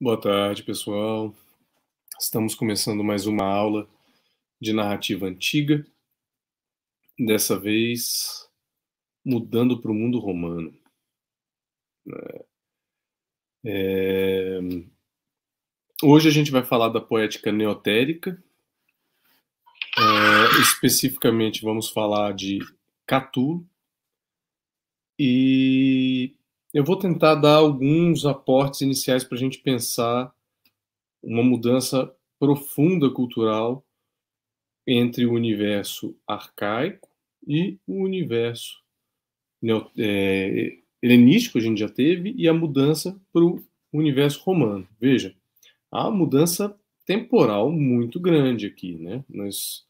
Boa tarde, pessoal. Estamos começando mais uma aula de narrativa antiga, dessa vez mudando para o mundo romano. É... Hoje a gente vai falar da poética neotérica, é... especificamente vamos falar de Catulo, e eu vou tentar dar alguns aportes iniciais para a gente pensar uma mudança profunda cultural entre o universo arcaico e o universo é, helenístico, a gente já teve, e a mudança para o universo romano. Veja, há uma mudança temporal muito grande aqui. Né? Nós,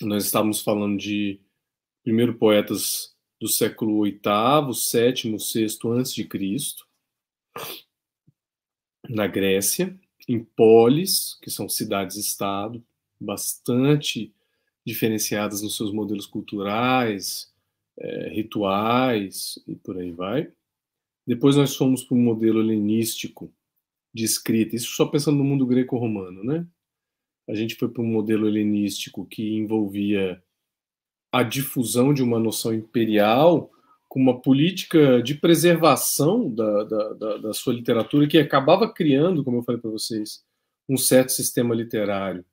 nós estávamos falando de, primeiro, poetas do século VIII, VII, VI antes de Cristo, na Grécia, em polis, que são cidades-estado, bastante diferenciadas nos seus modelos culturais, é, rituais e por aí vai. Depois nós fomos para um modelo helenístico de escrita, isso só pensando no mundo greco-romano, né? A gente foi para um modelo helenístico que envolvia a difusão de uma noção imperial com uma política de preservação da, da, da, da sua literatura que acabava criando, como eu falei para vocês, um certo sistema literário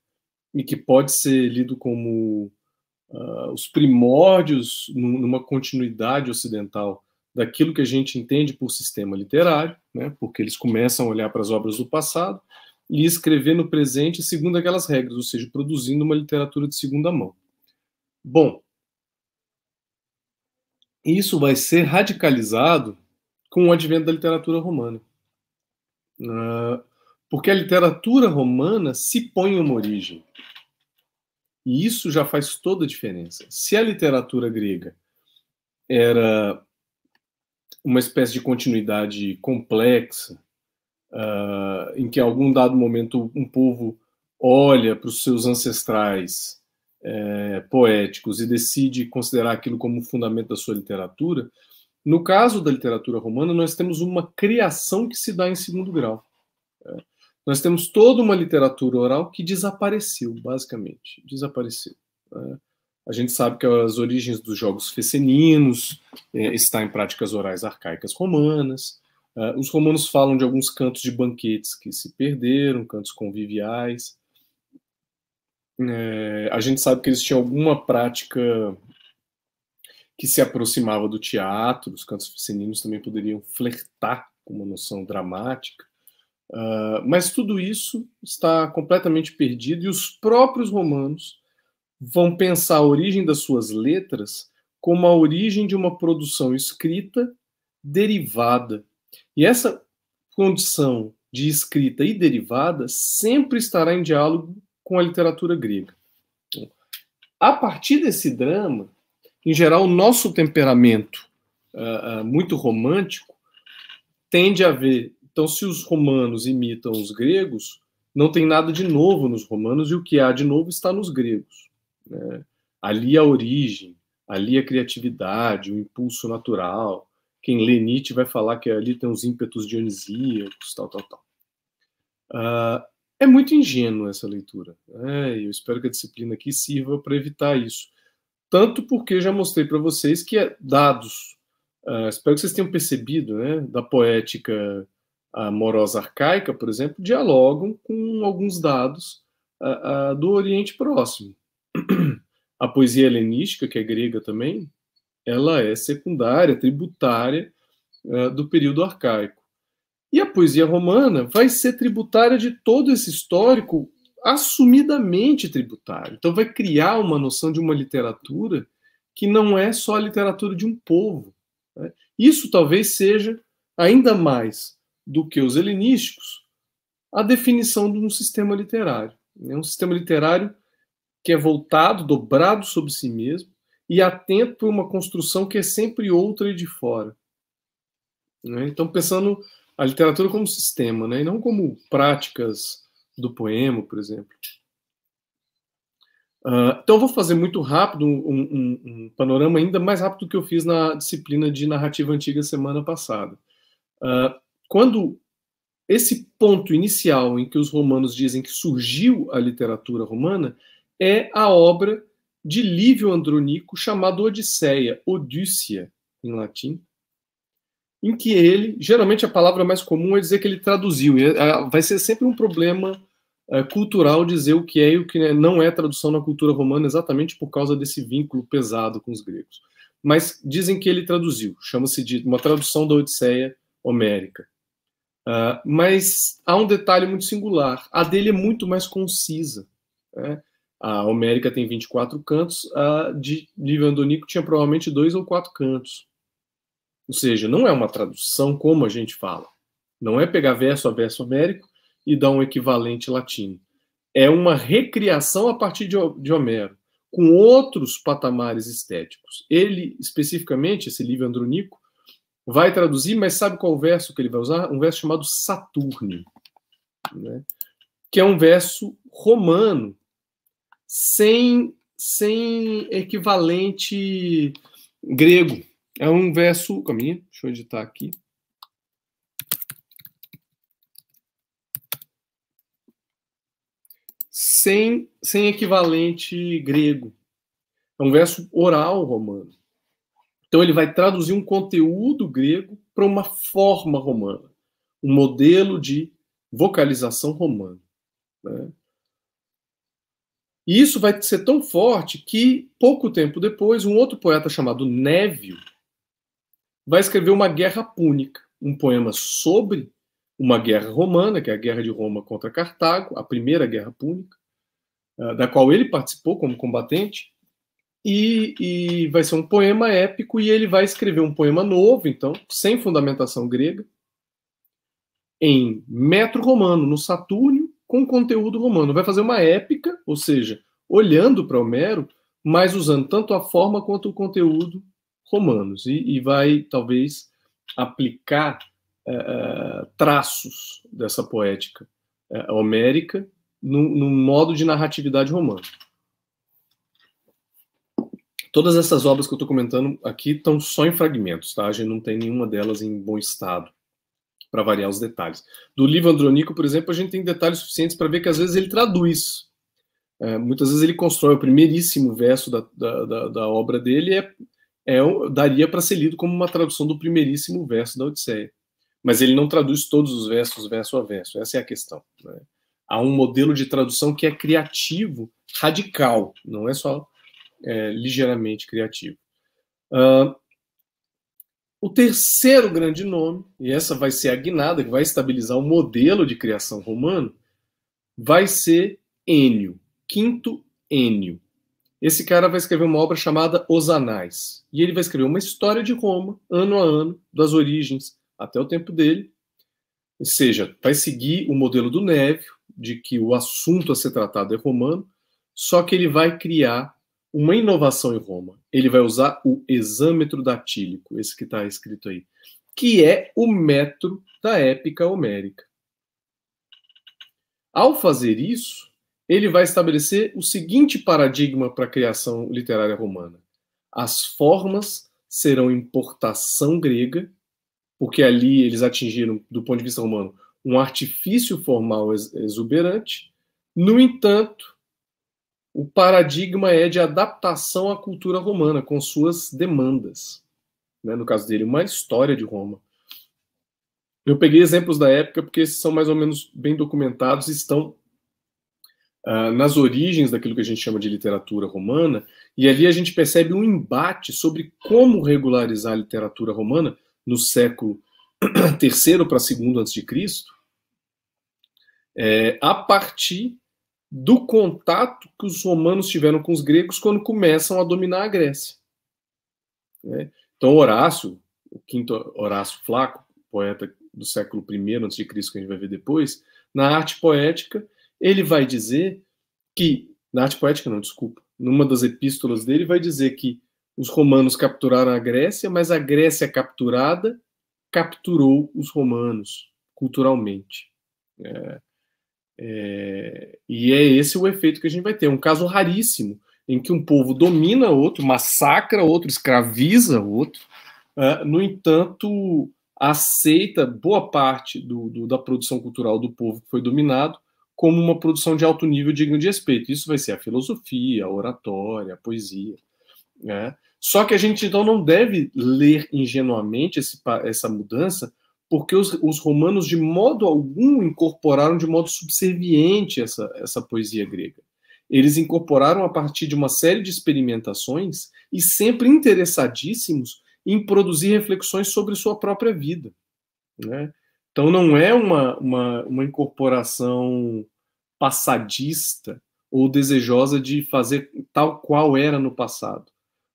e que pode ser lido como uh, os primórdios numa continuidade ocidental daquilo que a gente entende por sistema literário, né, porque eles começam a olhar para as obras do passado e escrever no presente segundo aquelas regras, ou seja, produzindo uma literatura de segunda mão. Bom, isso vai ser radicalizado com o advento da literatura romana. Uh, porque a literatura romana se põe uma origem. E isso já faz toda a diferença. Se a literatura grega era uma espécie de continuidade complexa, uh, em que, em algum dado momento, um povo olha para os seus ancestrais é, poéticos e decide considerar aquilo como fundamento da sua literatura, no caso da literatura romana, nós temos uma criação que se dá em segundo grau. É. Nós temos toda uma literatura oral que desapareceu, basicamente. Desapareceu. É. A gente sabe que as origens dos jogos fesseninos é, está em práticas orais arcaicas romanas. É, os romanos falam de alguns cantos de banquetes que se perderam, cantos conviviais. É, a gente sabe que eles tinham alguma prática que se aproximava do teatro, os cantos ficeninos também poderiam flertar com uma noção dramática, uh, mas tudo isso está completamente perdido e os próprios romanos vão pensar a origem das suas letras como a origem de uma produção escrita derivada. E essa condição de escrita e derivada sempre estará em diálogo com a literatura grega. A partir desse drama, em geral, o nosso temperamento uh, uh, muito romântico tende a ver. Então, se os romanos imitam os gregos, não tem nada de novo nos romanos e o que há de novo está nos gregos. Né? Ali a origem, ali a criatividade, o impulso natural. Quem lê Nietzsche vai falar que ali tem os ímpetos dionisíacos, tal, tal, tal. Uh, é muito ingênua essa leitura. Né? Eu espero que a disciplina aqui sirva para evitar isso. Tanto porque já mostrei para vocês que é dados, uh, espero que vocês tenham percebido, né, da poética amorosa arcaica, por exemplo, dialogam com alguns dados uh, uh, do Oriente Próximo. A poesia helenística, que é grega também, ela é secundária, tributária do período arcaico. E a poesia romana vai ser tributária de todo esse histórico assumidamente tributário. Então vai criar uma noção de uma literatura que não é só a literatura de um povo. Né? Isso talvez seja ainda mais do que os helenísticos a definição de um sistema literário. É um sistema literário que é voltado, dobrado sobre si mesmo e atento para uma construção que é sempre outra e de fora. Né? Então pensando a literatura como sistema, né? e não como práticas do poema, por exemplo. Uh, então, eu vou fazer muito rápido um, um, um, panorama ainda mais rápido do que eu fiz na disciplina de narrativa antiga semana passada. Uh, quando esse ponto inicial em que os romanos dizem que surgiu a literatura romana é a obra de Lívio Andronico chamada Odisseia, Odysseia, em latim, em que ele, geralmente a palavra mais comum é dizer que ele traduziu, e é, vai ser sempre um problema é, cultural dizer o que é e o que não é tradução na cultura romana, exatamente por causa desse vínculo pesado com os gregos. Mas dizem que ele traduziu, chama-se de uma tradução da Odisseia homérica. Uh, mas há um detalhe muito singular: a dele é muito mais concisa. Né? A homérica tem 24 cantos, a de Livio Andonico tinha provavelmente dois ou quatro cantos. Ou seja, não é uma tradução como a gente fala. Não é pegar verso a verso homérico e dar um equivalente latino. É uma recriação a partir de, de Homero, com outros patamares estéticos. Ele, especificamente, esse livro Andronico, vai traduzir, mas sabe qual verso que ele vai usar? Um verso chamado Saturno, né? que é um verso romano sem, sem equivalente grego. É um verso. Caminha, deixa eu editar aqui. Sem, sem equivalente grego. É um verso oral romano. Então ele vai traduzir um conteúdo grego para uma forma romana, um modelo de vocalização romana. Né? E isso vai ser tão forte que, pouco tempo depois, um outro poeta chamado Névio vai escrever uma guerra púnica, um poema sobre uma guerra romana, que é a guerra de Roma contra Cartago, a primeira guerra púnica, ah, da qual ele participou como combatente, e, e, vai ser um poema épico, e ele vai escrever um poema novo, então, sem fundamentação grega, em metro romano, no Satúrnio, com conteúdo romano. Vai fazer uma épica, ou seja, olhando para Homero, mas usando tanto a forma quanto o conteúdo romanos. E, e vai, talvez, aplicar é, traços dessa poética é, homérica no, no modo de narratividade romana. Todas essas obras que eu estou comentando aqui estão só em fragmentos, tá? A gente não tem nenhuma delas em bom estado para variar os detalhes. Do livro Andronico, por exemplo, a gente tem detalhes suficientes para ver que às vezes ele traduz. É, muitas vezes ele constrói o primeiríssimo verso da, da, da, da obra dele é, é daria para ser lido como uma tradução do primeiríssimo verso da Odisseia. Mas ele não traduz todos os versos verso a verso. Essa é a questão. Né? Há um modelo de tradução que é criativo, radical, não é só é, ligeiramente criativo. Uh, o terceiro grande nome, e essa vai ser a guinada que vai estabilizar o modelo de criação romano, vai ser Enio, Quinto Enio. Esse cara vai escrever uma obra chamada Os Anais. E ele vai escrever uma história de Roma, ano a ano, das origens até o tempo dele. Ou seja, vai seguir o modelo do Névio, de que o assunto a ser tratado é romano, só que ele vai criar uma inovação em Roma. Ele vai usar o exâmetro datílico, esse que está escrito aí, que é o metro da épica homérica. Ao fazer isso, ele vai estabelecer o seguinte paradigma para a criação literária romana: as formas serão importação grega, porque ali eles atingiram, do ponto de vista romano, um artifício formal exuberante. No entanto, o paradigma é de adaptação à cultura romana, com suas demandas. Né? No caso dele, uma história de Roma. Eu peguei exemplos da época porque esses são mais ou menos bem documentados e estão uh, nas origens daquilo que a gente chama de literatura romana, e ali a gente percebe um embate sobre como regularizar a literatura romana no século terceiro para segundo antes de Cristo, é, a partir do contato que os romanos tiveram com os gregos quando começam a dominar a Grécia. Né? Então, Horácio, o quinto Horácio Flaco, poeta do século I a.C., que a gente vai ver depois, na arte poética, ele vai dizer que, na arte poética não, desculpa, numa das epístolas dele vai dizer que os romanos capturaram a Grécia, mas a Grécia capturada capturou os romanos culturalmente. É, é, e é esse o efeito que a gente vai ter. Um caso raríssimo, em que um povo domina outro, massacra outro, escraviza outro. Uh, no entanto, aceita boa parte do, do, da produção cultural do povo que foi dominado como uma produção de alto nível digno de respeito. Isso vai ser a filosofia, a oratória, a poesia. Né? Só que a gente então não deve ler ingenuamente esse, essa mudança, porque os, os, romanos de modo algum incorporaram de modo subserviente essa, essa poesia grega. Eles incorporaram a partir de uma série de experimentações e sempre interessadíssimos em produzir reflexões sobre sua própria vida. Né? Então não é uma, uma, uma incorporação passadista ou desejosa de fazer tal qual era no passado,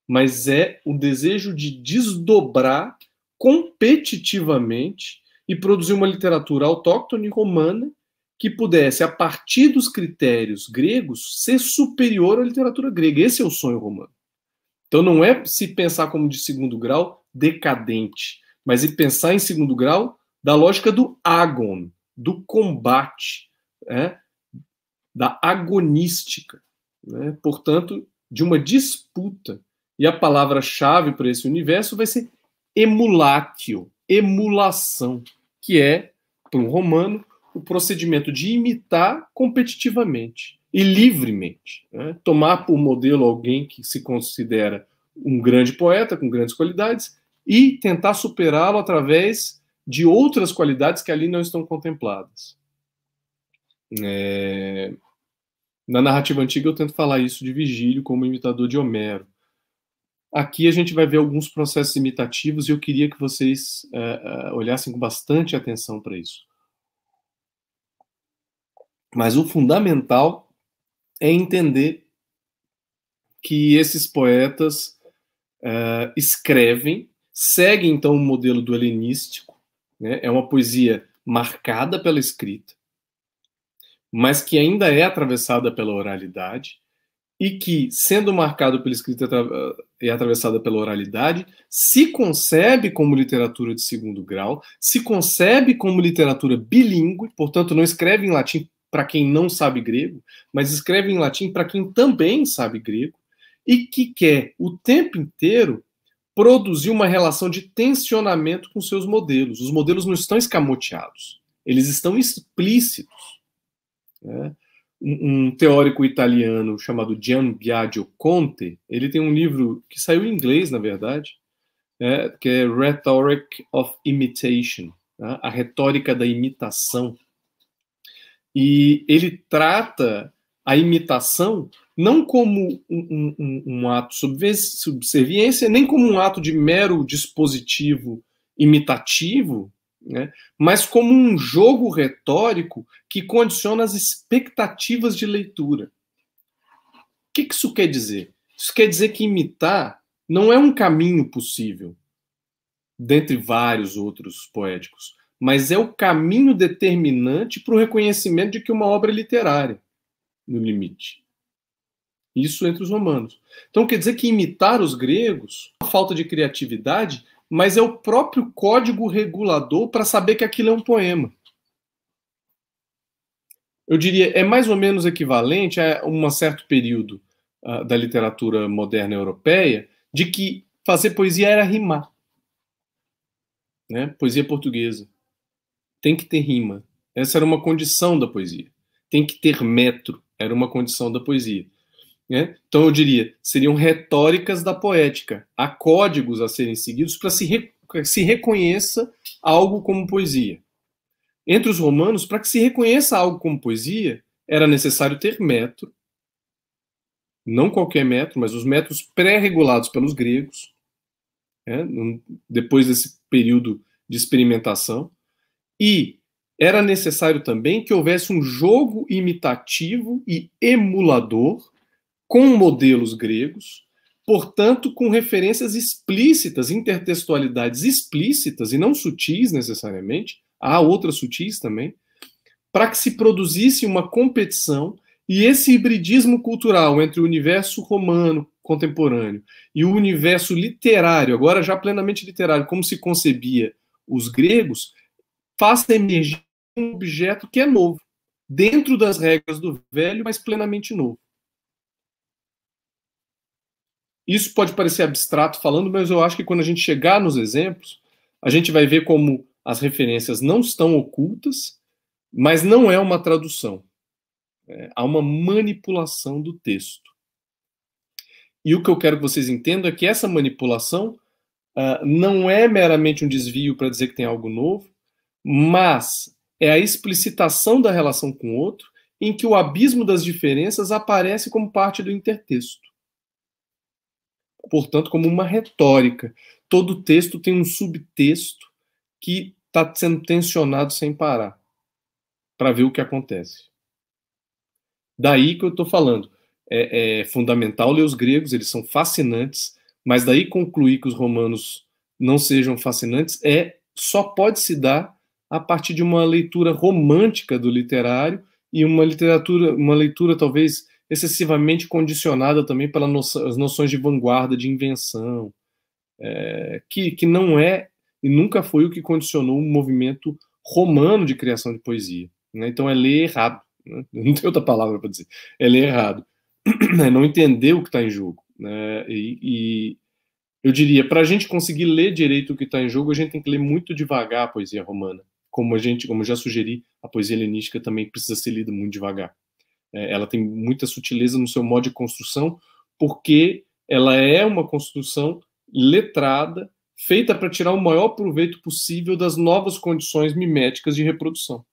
mas é o desejo de desdobrar competitivamente e produzir uma literatura autóctone romana que pudesse, a partir dos critérios gregos, ser superior à literatura grega. Esse é o sonho romano. Então não é se pensar como de segundo grau decadente, mas e pensar em segundo grau da lógica do agon, do combate, né? da agonística, né? portanto, de uma disputa. E a palavra-chave para esse universo vai ser emulatio, emulação, que é, para um romano, o procedimento de imitar competitivamente e livremente. Né? Tomar por modelo alguém que se considera um grande poeta, com grandes qualidades, e tentar superá-lo através de outras qualidades que ali não estão contempladas. É... Na narrativa antiga eu tento falar isso de Vigílio como imitador de Homero. Aqui a gente vai ver alguns processos imitativos e eu queria que vocês é, é, olhassem com bastante atenção para isso. Mas o fundamental é entender que esses poetas é, escrevem, seguem então o modelo do helenístico, né? é uma poesia marcada pela escrita, mas que ainda é atravessada pela oralidade, e que, sendo marcado pela escrita e atravessada pela oralidade, se concebe como literatura de segundo grau, se concebe como literatura bilíngue, portanto, não escreve em latim para quem não sabe grego, mas escreve em latim para quem também sabe grego, e que quer o tempo inteiro produzir uma relação de tensionamento com seus modelos. Os modelos não estão escamoteados, eles estão explícitos. Né? um, teórico italiano chamado Gian Biagio Conte, ele tem um livro que saiu em inglês, na verdade, é, que é Rhetoric of Imitation, né? a retórica da imitação. E ele trata a imitação não como um, um, um ato de subserviência, nem como um ato de mero dispositivo imitativo, né? mas como um jogo retórico que condiciona as expectativas de leitura. O que isso quer dizer? Isso quer dizer que imitar não é um caminho possível, dentre vários outros poéticos, mas é o caminho determinante para o reconhecimento de que uma obra é literária, no limite. Isso entre os romanos. Então quer dizer que imitar os gregos, a falta de criatividade, mas é o próprio código regulador para saber que aquilo é um poema. Eu diria, é mais ou menos equivalente a um certo período uh, da literatura moderna europeia de que fazer poesia era rimar. Né? Poesia portuguesa. Tem que ter rima. Essa era uma condição da poesia. Tem que ter metro. Era uma condição da poesia. Né? Então eu diria, seriam retóricas da poética. Há códigos a serem seguidos para se, re se reconheça algo como poesia. Entre os romanos, para que se reconheça algo como poesia, era necessário ter metro, não qualquer metro, mas os metros pré-regulados pelos gregos, né? depois desse período de experimentação, e era necessário também que houvesse um jogo imitativo e emulador com modelos gregos, portanto, com referências explícitas, intertextualidades explícitas e não sutis necessariamente, há outras sutis também, para que se produzisse uma competição e esse hibridismo cultural entre o universo romano contemporâneo e o universo literário, agora já plenamente literário, como se concebia os gregos, faça emergir um objeto que é novo, dentro das regras do velho, mas plenamente novo. Isso pode parecer abstrato falando, mas eu acho que quando a gente chegar nos exemplos, a gente vai ver como as referências não estão ocultas, mas não é uma tradução. É, há uma manipulação do texto. E o que eu quero que vocês entendam é que essa manipulação uh, não é meramente um desvio para dizer que tem algo novo, mas é a explicitação da relação com o outro, em que o abismo das diferenças aparece como parte do intertexto. Portanto, como uma retórica. Todo texto tem um subtexto que está sendo tensionado sem parar, para ver o que acontece. Daí que eu estou falando. É, é fundamental ler os gregos, eles são fascinantes, mas daí concluir que os romanos não sejam fascinantes é só pode se dar a partir de uma leitura romântica do literário e uma literatura, uma leitura talvez excessivamente condicionada também pelas no, noções de vanguarda, de invenção, é, que, que não é e nunca foi o que condicionou o movimento romano de criação de poesia. Né? Então é ler errado. Né? Não tem outra palavra para dizer. É ler errado. É não entender o que está em jogo. Né? E, e, eu diria, para a gente conseguir ler direito o que está em jogo, a gente tem que ler muito devagar a poesia romana como a gente, como já sugeri, a poesia helenística também precisa ser lida muito devagar. É, ela tem muita sutileza no seu modo de construção, porque ela é uma construção letrada, feita para tirar o maior proveito possível das novas condições miméticas de reprodução.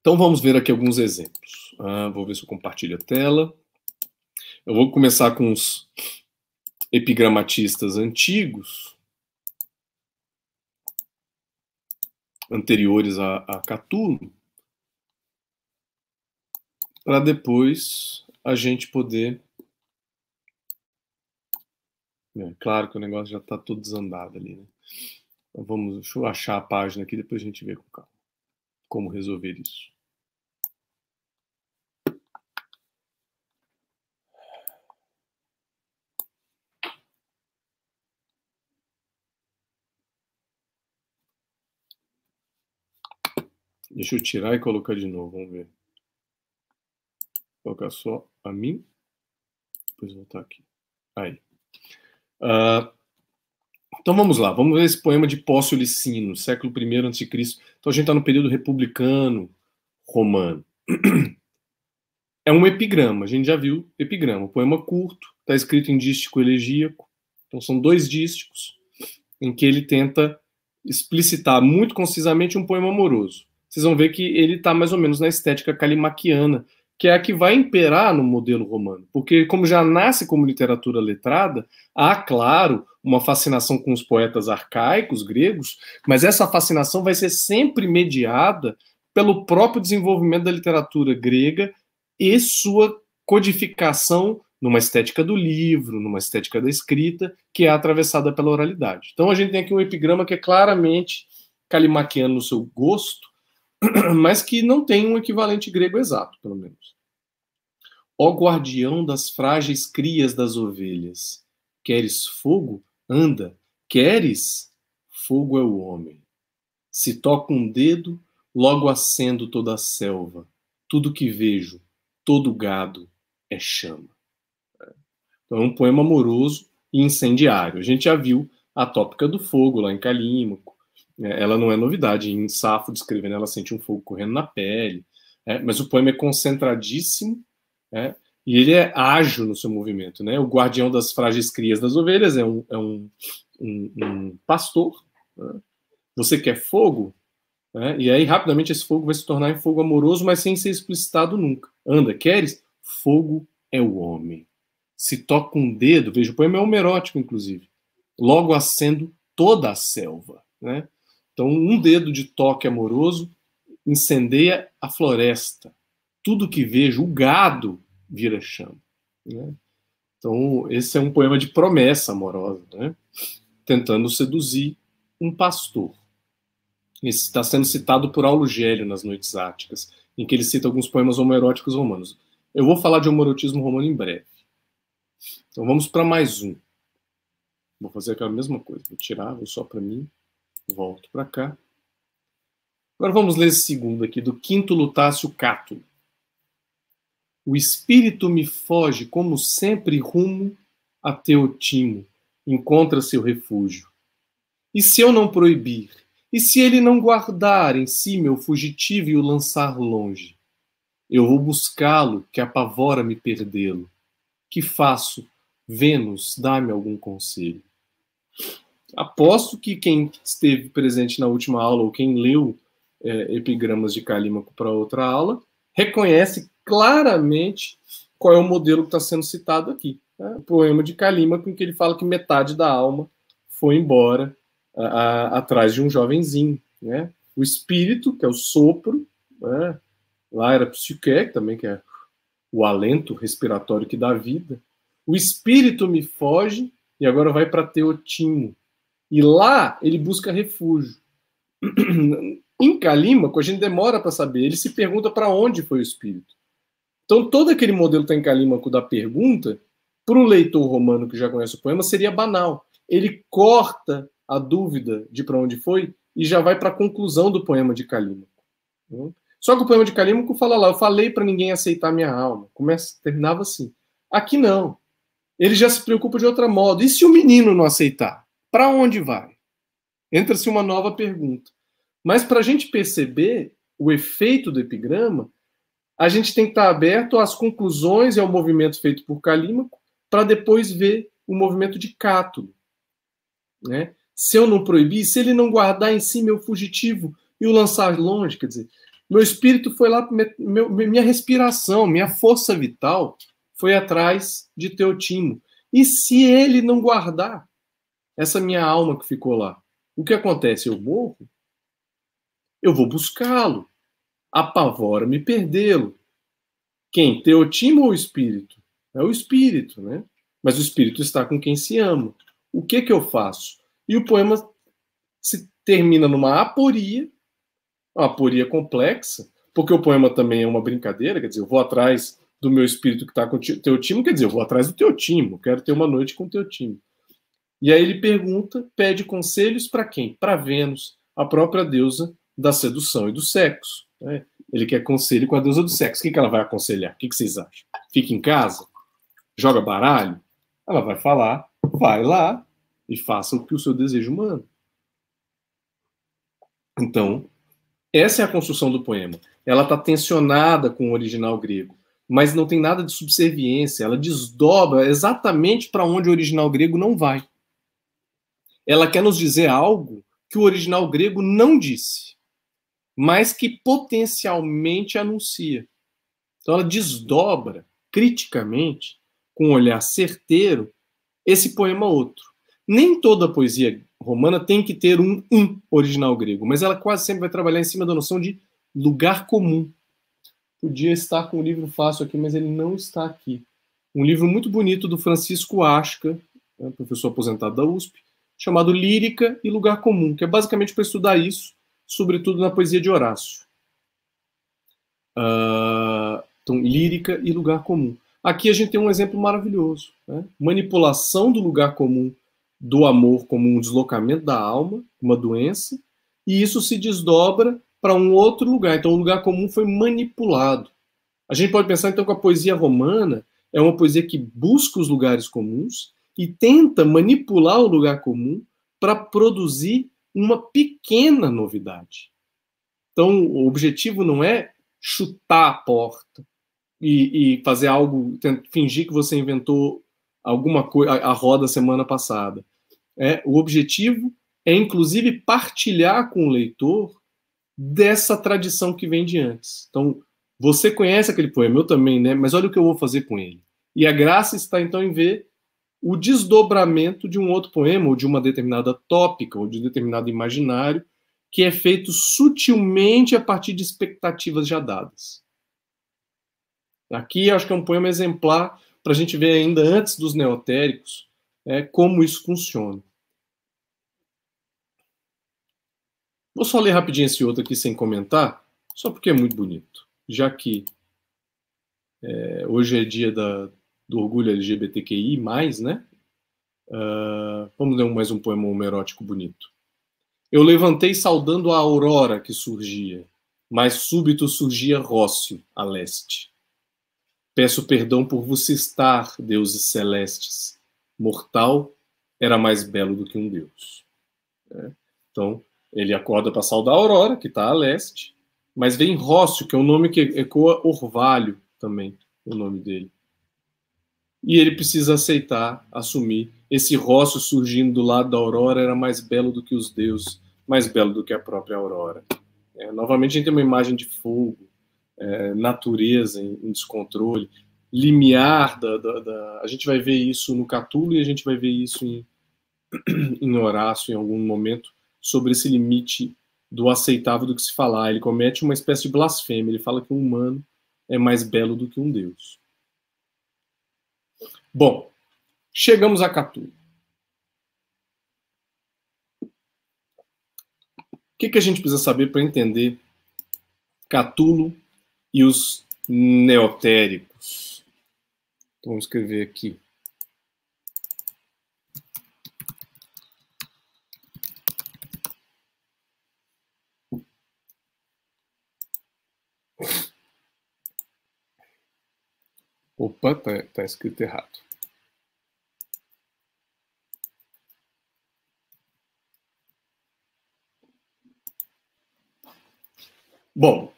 Então vamos ver aqui alguns exemplos. Ah, vou ver se eu compartilho a tela. Eu vou começar com os epigramatistas antigos, anteriores a, a Catulo, para depois a gente poder. É, claro que o negócio já está todo desandado ali, né? Então vamos, deixa eu achar a página aqui, depois a gente vê com calma como resolver isso. Deixa eu tirar e colocar de novo, vamos ver. Vou colocar só a mim. Depois voltar aqui. Aí. Uh, então vamos lá, vamos ver esse poema de Pócio Licino, século I a.C. Então a gente está no período republicano romano. É um epigrama, a gente já viu epigrama. O poema curto, está escrito em dístico elegíaco. Então são dois dísticos em que ele tenta explicitar muito concisamente um poema amoroso vocês vão ver que ele está mais ou menos na estética calimaquiana, que é a que vai imperar no modelo romano. Porque, como já nasce como literatura letrada, há, claro, uma fascinação com os poetas arcaicos gregos, mas essa fascinação vai ser sempre mediada pelo próprio desenvolvimento da literatura grega e sua codificação numa estética do livro, numa estética da escrita, que é atravessada pela oralidade. Então a gente tem aqui um epigrama que é claramente calimaquiano no seu gosto, mas que não tem um equivalente grego exato, pelo menos. Ó guardião das frágeis crias das ovelhas, queres fogo? Anda. Queres? Fogo é o homem. Se toca um dedo, logo acendo toda a selva. Tudo que vejo, todo gado é chama. Então é um poema amoroso e incendiário. A gente já viu a tópica do fogo lá em Calímaco, é, ela não é novidade. Em Safo descrevendo, ela sente um fogo correndo na pele. É, mas o poema é concentradíssimo é, e ele é ágil no seu movimento. Né? O guardião das frágeis crias das ovelhas é um, é um, um, um pastor. Né? Você quer fogo? Né? E aí, rapidamente, esse fogo vai se tornar em fogo amoroso, mas sem ser explicitado nunca. Anda, queres? Fogo é o homem. Se toca um dedo, veja, o poema é homerótico, inclusive. Logo acendo toda a selva. Né? Então, um dedo de toque amoroso incendeia a floresta. Tudo que vejo, o gado, vira chama. Né? Então, esse é um poema de promessa amorosa, né? tentando seduzir um pastor. Esse está sendo citado por Aulo Gélio nas Noites Áticas, em que ele cita alguns poemas homoeróticos romanos. Eu vou falar de homoerotismo romano em breve. Então vamos para mais um. Vou fazer aquela mesma coisa. Vou tirar, vou só para mim. Volto para cá. Agora vamos ler esse segundo aqui, do Quinto Lutácio Cátulo. O espírito me foge, como sempre, rumo a Teotimo, encontra seu refúgio. E se eu não proibir? E se ele não guardar em si meu fugitivo e o lançar longe? Eu vou buscá-lo, que apavora-me perdê-lo. Que faço? Vênus, dá-me algum conselho. Aposto que quem esteve presente na última aula ou quem leu é, epigramas de Calímaco para outra aula reconhece claramente qual é o modelo que está sendo citado aqui. Né? O poema de Calímaco, em que ele fala que metade da alma foi embora a, a, atrás de um jovenzinho. Né? O espírito, que é o sopro, né? lá era psique, também que é o alento respiratório que dá vida. O espírito me foge e agora vai para Teotimo. E lá ele busca refúgio. em Calímaco, a gente demora para saber. Ele se pergunta para onde foi o espírito. Então, todo aquele modelo que está em Calímaco da pergunta, para o leitor romano que já conhece o poema, seria banal. Ele corta a dúvida de para onde foi e já vai para a conclusão do poema de Calímaco. Só que o poema de Calímaco fala lá, eu falei para ninguém aceitar minha alma. Começa, terminava assim. Aqui não. Ele já se preocupa de outra modo. E se o menino não aceitar? Para onde vai? Entra-se uma nova pergunta. Mas para a gente perceber o efeito do epigrama, a gente tem que estar aberto às conclusões e ao movimento feito por Calímaco para depois ver o movimento de Cátulo. Né? Se eu não proibir, se ele não guardar em si meu fugitivo e o lançar longe, quer dizer, meu espírito foi lá, minha respiração, minha força vital foi atrás de Teotimo. E se ele não guardar essa minha alma que ficou lá, o que acontece? Eu morro? Eu vou buscá-lo apavora-me perdê-lo. Quem? Teotimo ou o espírito? É o espírito, né? Mas o espírito está com quem se ama. O que que eu faço? E o poema se termina numa aporia, uma aporia complexa, porque o poema também é uma brincadeira, quer dizer, eu vou atrás do meu espírito que está com o Teotimo, quer dizer, eu vou atrás do Teotimo, quero ter uma noite com o Teotimo. E aí ele pergunta, pede conselhos para quem? Para Vênus, a própria deusa da sedução e do sexo. Né? Ele quer conselho com a deusa do sexo. O que, que ela vai aconselhar? O que, que vocês acham? Fica em casa? Joga baralho? Ela vai falar, vai lá e faça o que o seu desejo manda. Então, essa é a construção do poema. Ela está tensionada com o original grego, mas não tem nada de subserviência. Ela desdobra exatamente para onde o original grego não vai. Ela quer nos dizer algo que o original grego não disse mas que potencialmente anuncia. Então ela desdobra criticamente, com um olhar certeiro, esse poema outro. Nem toda poesia romana tem que ter um um original grego, mas ela quase sempre vai trabalhar em cima da noção de lugar comum. Podia estar com o livro fácil aqui, mas ele não está aqui. Um livro muito bonito do Francisco Asca, né, professor aposentado da USP, chamado Lírica e Lugar Comum, que é basicamente para estudar isso sobretudo na poesia de Horácio. Uh, então, lírica e lugar comum. Aqui a gente tem um exemplo maravilhoso. Né? Manipulação do lugar comum do amor como um deslocamento da alma, uma doença, e isso se desdobra para um outro lugar. Então, o lugar comum foi manipulado. A gente pode pensar, então, que a poesia romana é uma poesia que busca os lugares comuns e tenta manipular o lugar comum para produzir uma pequena novidade. Então, o objetivo não é chutar a porta e, e fazer algo, fingir que você inventou alguma coisa, a, a roda semana passada. É, o objetivo é, inclusive, partilhar com o leitor dessa tradição que vem de antes. Então, você conhece aquele poema, eu também, né? Mas olha o que eu vou fazer com ele. E a graça está, então, em ver o desdobramento de um outro poema, ou de uma determinada tópica, ou de um determinado imaginário, que é feito sutilmente a partir de expectativas já dadas. Aqui acho que é um poema exemplar para a gente ver ainda antes dos neotéricos é, como isso funciona. Vou só ler rapidinho esse outro aqui sem comentar, só porque é muito bonito, já que é, hoje é dia da, do orgulho LGBTQI+, né? Uh, vamos ler mais um poema homerótico bonito. Eu levantei saudando a aurora que surgia, mas súbito surgia Rócio, a leste. Peço perdão por vos estar, deuses celestes. Mortal era mais belo do que um deus. É. Então, ele acorda para saudar a Aurora, que está a leste, mas vem Rócio, que é um nome que ecoa Orvalho também, o nome dele. E ele precisa aceitar, assumir. Esse Rócio surgindo do lado da Aurora era mais belo do que os deuses, mais belo do que a própria Aurora. É, novamente, a gente tem uma imagem de fogo, é, natureza em, em, descontrole, limiar da, da, da, A gente vai ver isso no Catulo e a gente vai ver isso em, em Horácio em algum momento, sobre esse limite do aceitável do que se falar. Ele comete uma espécie de blasfêmia. Ele fala que um humano é mais belo do que um deus. Bom, chegamos a Catulo. O que, que a gente precisa saber para entender Catulo e os neotéricos? Então, vamos escrever aqui. Opa, tá, tá escrito errado. Bom,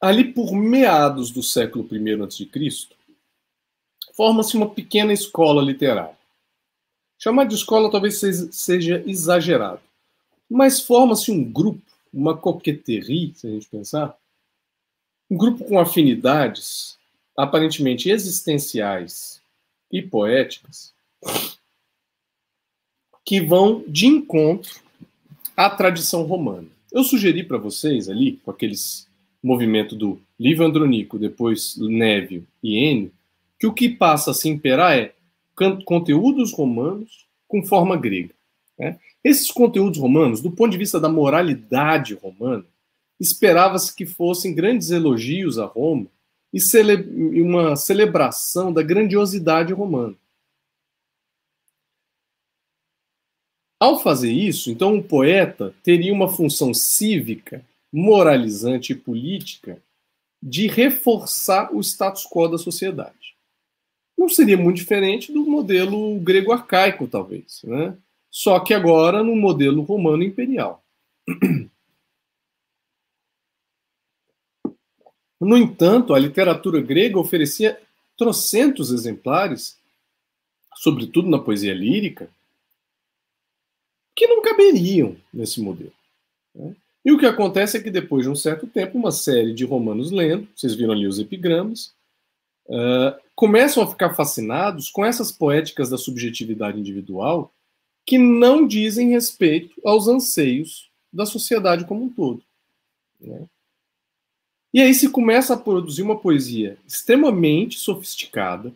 ali por meados do século I a.C., forma-se uma pequena escola literária. Chamar de escola talvez seja exagerado, mas forma-se um grupo, uma coqueterie, se a gente pensar, um grupo com afinidades aparentemente existenciais e poéticas que vão de encontro à tradição romana. Eu sugeri para vocês ali, com aqueles movimento do Livro Andronico, depois Névio e Enio, que o que passa a se imperar é conteúdos romanos com forma grega. Né? Esses conteúdos romanos, do ponto de vista da moralidade romana, esperava-se que fossem grandes elogios a Roma e cele uma celebração da grandiosidade romana. Ao fazer isso, então o poeta teria uma função cívica, moralizante e política de reforçar o status quo da sociedade. Não seria muito diferente do modelo grego arcaico, talvez, né? só que agora no modelo romano imperial. No entanto, a literatura grega oferecia trocentos exemplares, sobretudo na poesia lírica, que não caberiam nesse modelo. Né? E o que acontece é que depois de um certo tempo, uma série de romanos lendo, vocês viram ali os epigramas, uh, começam a ficar fascinados com essas poéticas da subjetividade individual que não dizem respeito aos anseios da sociedade como um todo. Né? E aí se começa a produzir uma poesia extremamente sofisticada,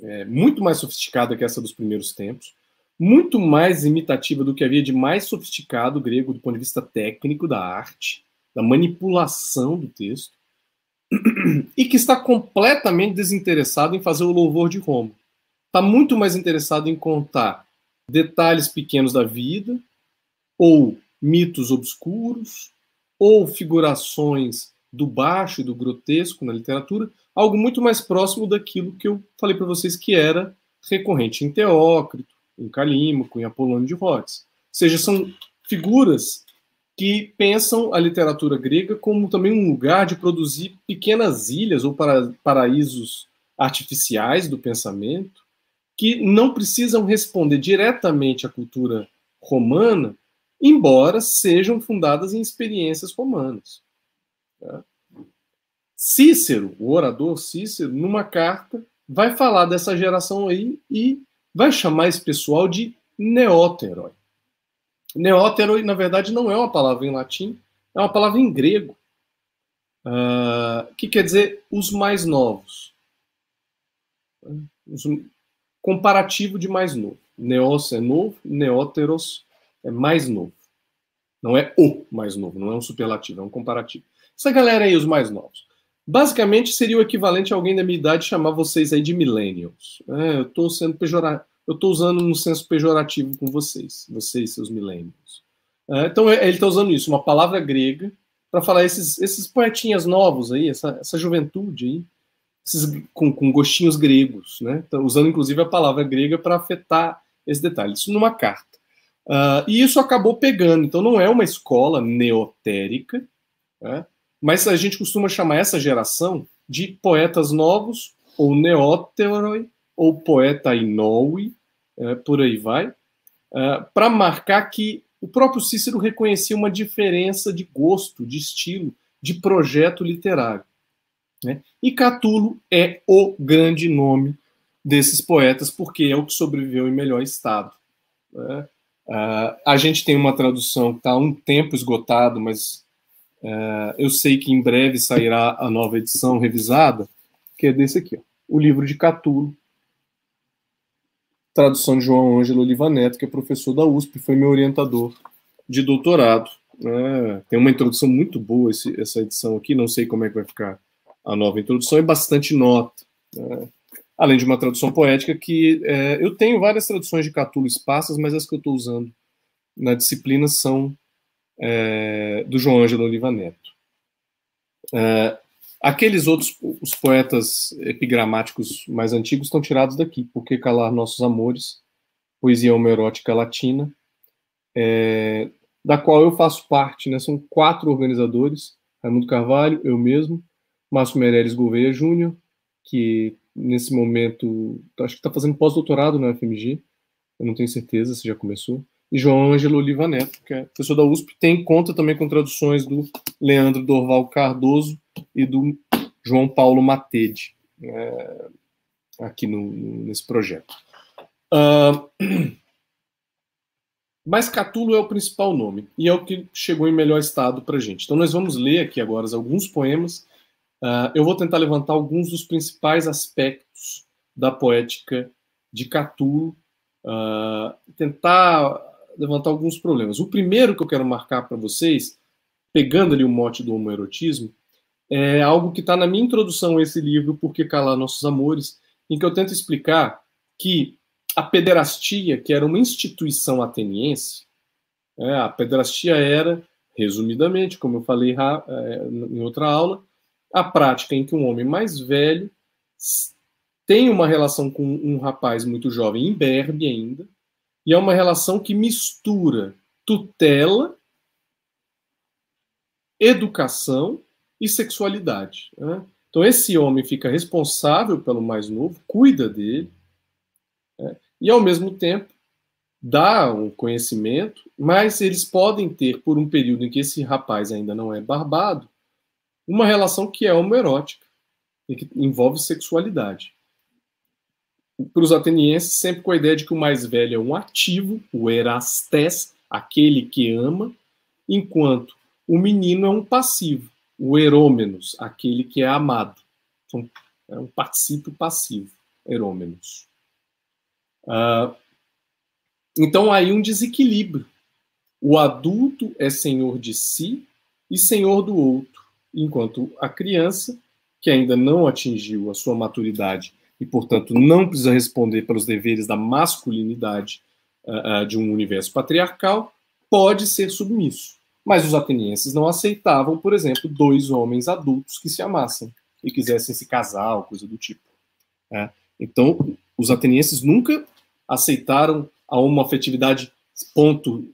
é, muito mais sofisticada que essa dos primeiros tempos, muito mais imitativa do que havia de mais sofisticado grego do ponto de vista técnico da arte, da manipulação do texto, e que está completamente desinteressado em fazer o louvor de Roma. Está muito mais interessado em contar detalhes pequenos da vida, ou mitos obscuros, ou figurações do baixo e do grotesco na literatura, algo muito mais próximo daquilo que eu falei para vocês que era recorrente em Teócrito, em Calímaco, em Apolônio de Rhodes. Ou seja, são figuras que pensam a literatura grega como também um lugar de produzir pequenas ilhas ou para, paraísos artificiais do pensamento, que não precisam responder diretamente à cultura romana, embora sejam fundadas em experiências romanas. Cícero, o orador Cícero, numa carta, vai falar dessa geração aí e vai chamar esse pessoal de neóteroi. Neóteroi, na verdade, não é uma palavra em latim, é uma palavra em grego, uh, que quer dizer os mais novos. Os, comparativo de mais novo. Neos é novo, neóteros é mais novo. Não é o mais novo, não é um superlativo, é um comparativo. Essa galera aí, os mais novos. Basicamente, seria o equivalente a alguém da minha idade chamar vocês aí de millennials. É, eu estou sendo pejorativo, eu estou usando um senso pejorativo com vocês, vocês, seus millennials. É, então, ele está usando isso, uma palavra grega, para falar esses, esses poetinhas novos aí, essa, essa juventude aí, esses, com, com, gostinhos gregos, né? Então, usando inclusive a palavra grega para afetar esse detalhe. Isso numa carta. Uh, e isso acabou pegando. Então, não é uma escola neotérica, né? Mas a gente costuma chamar essa geração de poetas novos, ou neóteroi, ou poeta inoui, é, por aí vai, uh, para marcar que o próprio Cícero reconhecia uma diferença de gosto, de estilo, de projeto literário. Né? E Catulo é o grande nome desses poetas, porque é o que sobreviveu em melhor estado. Né? Uh, a gente tem uma tradução que está um tempo esgotado, mas uh, eu sei que em breve sairá a nova edição revisada, que é desse aqui, ó, o livro de Catulo, tradução de João Ângelo Oliva Neto, que é professor da USP, foi meu orientador de doutorado. Né? Tem uma introdução muito boa esse, essa edição aqui, não sei como é que vai ficar a nova introdução, e bastante nota. Né? Além de uma tradução poética que é, eu tenho várias traduções de Catulo esparsas, mas as que eu estou usando na disciplina são é, do João Ângelo Oliva Neto. É, Aqueles outros, os poetas epigramáticos mais antigos estão tirados daqui, porque Calar Nossos Amores, poesia homerótica latina, é, da qual eu faço parte, né? São quatro organizadores, Raimundo Carvalho, eu mesmo, Márcio Meirelles Gouveia Júnior, que nesse momento, acho que está fazendo pós-doutorado na FMG, eu não tenho certeza se já começou, e João Ângelo Oliva Neto, que é professor da USP, tem conta também com traduções do Leandro Dorval Cardoso e do João Paulo Matede, é, aqui no, nesse projeto. Uh, mas Catulo é o principal nome, e é o que chegou em melhor estado para a gente. Então nós vamos ler aqui agora alguns poemas. Uh, eu vou tentar levantar alguns dos principais aspectos da poética de Catulo, uh, tentar levantar alguns problemas. O primeiro que eu quero marcar para vocês, pegando ali o mote do homoerotismo, é algo que está na minha introdução a esse livro, Por que Calar Nossos Amores, em que eu tento explicar que a pederastia, que era uma instituição ateniense, é, a pederastia era, resumidamente, como eu falei é, em outra aula, a prática em que um homem mais velho tem uma relação com um rapaz muito jovem, imberbe ainda, e é uma relação que mistura tutela, educação e sexualidade. Né? Então, esse homem fica responsável pelo mais novo, cuida dele, né? e ao mesmo tempo dá um conhecimento, mas eles podem ter, por um período em que esse rapaz ainda não é barbado, uma relação que é homoerótica e que envolve sexualidade para os atenienses, sempre com a ideia de que o mais velho é um ativo, o erastes, aquele que ama, enquanto o menino é um passivo, o erômenos, aquele que é amado. Então, é um participio passivo, erômenos. Uh, então, aí um desequilíbrio. O adulto é senhor de si e senhor do outro, enquanto a criança, que ainda não atingiu a sua maturidade e, portanto, não precisa responder pelos deveres da masculinidade uh, uh, de um universo patriarcal, pode ser submisso. Mas os atenienses não aceitavam, por exemplo, dois homens adultos que se amassem e quisessem se casar ou coisa do tipo. Né? Então, os atenienses nunca aceitaram a homoafetividade ponto